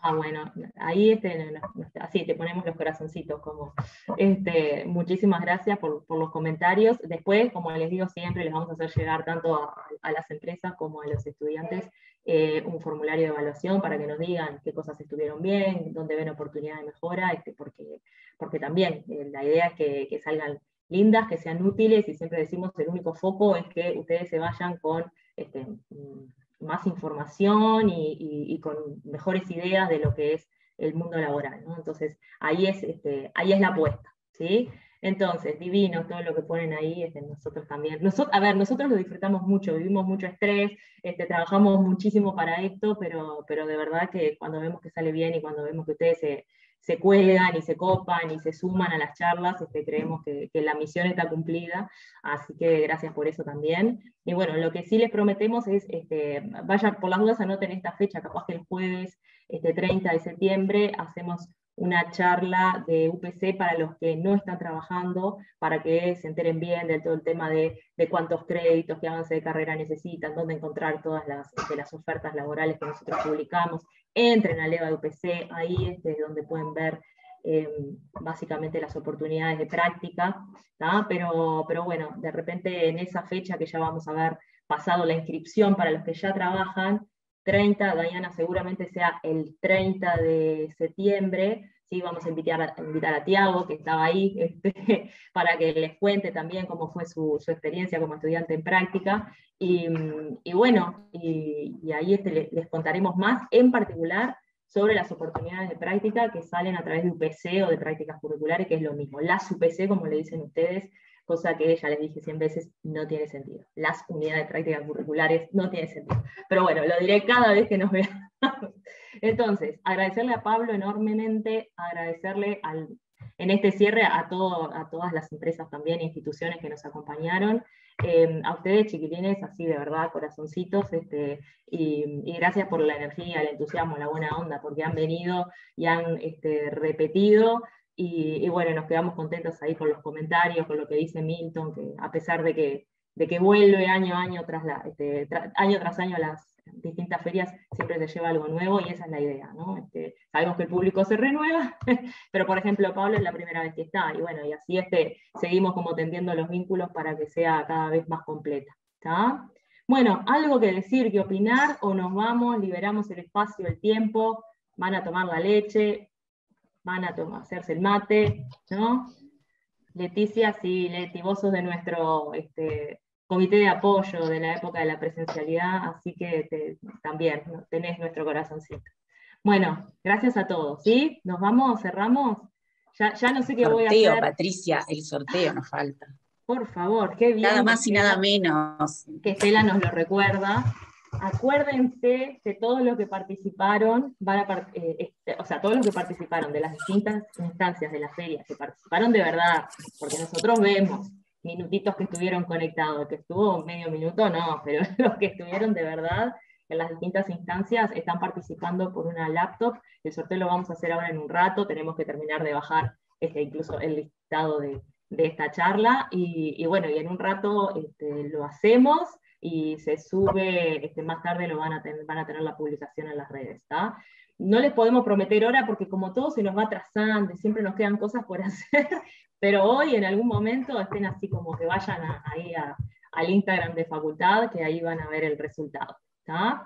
Ah, bueno, ahí este, así te ponemos los corazoncitos. Como, este, muchísimas gracias por, los comentarios. Después, como les digo siempre, les vamos a hacer llegar tanto a las empresas como a los estudiantes eh, un formulario de evaluación para que nos digan qué cosas estuvieron bien, dónde ven oportunidad de mejora, este, porque, porque también eh, la idea es que, salgan lindas, que sean útiles y siempre decimos el único foco es que ustedes se vayan con este, mm, más información y, con mejores ideas de lo que es el mundo laboral. Entonces, ahí es, este, ahí es la apuesta. ¿sí? Entonces, divino todo lo que ponen ahí, este, nosotros también. Nosotros, a ver, nosotros lo disfrutamos mucho, vivimos mucho estrés, este, trabajamos muchísimo para esto, pero, pero de verdad que cuando vemos que sale bien y cuando vemos que ustedes se, se cuelgan y se copan y se suman a las charlas, este, creemos que, la misión está cumplida, así que gracias por eso también. Y bueno, lo que sí les prometemos es, este, vaya, por las dudas anoten esta fecha, capaz que el jueves este, 30 de septiembre hacemos una charla de UPC para los que no están trabajando, para que se enteren bien de todo el tema de, cuántos créditos, qué avance de carrera necesitan, dónde encontrar todas las, las ofertas laborales que nosotros publicamos. Entren a Leva de UPC, ahí es donde pueden ver em, básicamente las oportunidades de práctica, pero, pero bueno, de repente en esa fecha que ya vamos a ver pasado la inscripción para los que ya trabajan, 30, Diana seguramente sea el 30 de septiembre, ¿sí? vamos a invitar a, invitar a Tiago, que estaba ahí, este, para que les cuente también cómo fue su, experiencia como estudiante en práctica. Y, bueno, y, ahí este, les, contaremos más, en particular sobre las oportunidades de práctica que salen a través de UPC o de prácticas curriculares, que es lo mismo. Las UPC, como le dicen ustedes, cosa que ya les dije 100 veces, no tiene sentido. Las unidades de prácticas curriculares no tiene sentido. Pero bueno, lo diré cada vez que nos veamos. Entonces, agradecerle a Pablo enormemente, agradecerle al, en este cierre a, todo, a todas las empresas también, instituciones que nos acompañaron, em, a ustedes chiquilines, así de verdad, corazoncitos, este, y, gracias por la energía, el entusiasmo, la buena onda, porque han venido y han este, repetido y, bueno, nos quedamos contentos ahí con los comentarios, con lo que dice Milton, que a pesar de que, de que vuelve año, año, tras la, este, año tras año las distintas ferias, siempre se lleva algo nuevo y esa es la idea. ¿no? Este, sabemos que el público se renueva, pero por ejemplo Pablo es la primera vez que está y bueno, y así este, seguimos como tendiendo los vínculos para que sea cada vez más completa. Bueno, algo que decir, que opinar o nos vamos, liberamos el espacio, el tiempo, van a tomar la leche, van a tomar, hacerse el mate, ¿no? Leticia, sí, Leti, vos sos de nuestro este, comité de apoyo de la época de la presencialidad, así que también tenés nuestro corazoncito. Bueno, gracias a todos, ¿sí? Nos vamos, cerramos. Ya, ya no sé qué voy a hacer. Patricia, el sorteo nos falta. Por favor, qué bien. Nada más y nada menos. Que Estela nos lo recuerda acuérdense que todos los que participaron, van eh, este, o sea, todos los que participaron de las distintas instancias de la feria, que participaron de verdad, porque nosotros vemos minutitos que estuvieron conectados, que estuvo medio minuto, no, pero los que estuvieron de verdad en las distintas instancias están participando por una laptop. El sorteo lo vamos a hacer ahora en un rato, tenemos que terminar de bajar este, incluso el listado de, esta charla y, bueno, y en un rato este, lo hacemos y se sube, este, más tarde lo van a, tener, van a tener la publicación en las redes. No les podemos prometer ahora porque como todo se nos va atrasando y siempre nos quedan cosas por hacer, pero hoy en algún momento estén así como que vayan ahí al Instagram de facultad, que ahí van a ver el resultado.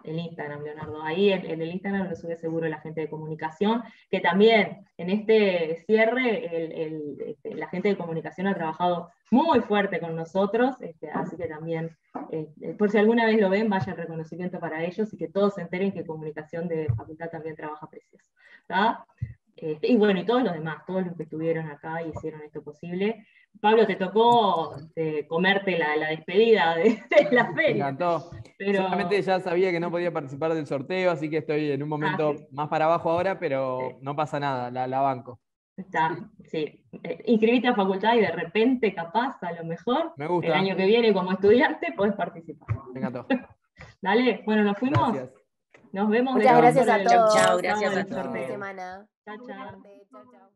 El Instagram, Leonardo. Ahí en, el Instagram lo sube seguro la gente de comunicación, que también en este cierre este, la gente de comunicación ha trabajado muy fuerte con nosotros, este, así que también, este, por si alguna vez lo ven, vaya el reconocimiento para ellos y que todos se enteren que comunicación de facultad también trabaja precioso. y bueno, y todos los demás, todos los que estuvieron acá y hicieron esto posible. Pablo, te tocó este, comerte la, despedida de, la feria. Me encantó. Pero... Solamente ya sabía que no podía participar del sorteo, así que estoy en un momento ah, más para abajo ahora, pero no pasa nada, la, banco. Está, sí. Eh, inscribiste a facultad y de repente, capaz, a lo mejor, el año que viene como estudiante, podés participar. Me encantó. Dale, bueno, nos fuimos. Nos vemos. Muchas gracias a todos. Chao, gracias a todos. Semana. Chao, chao.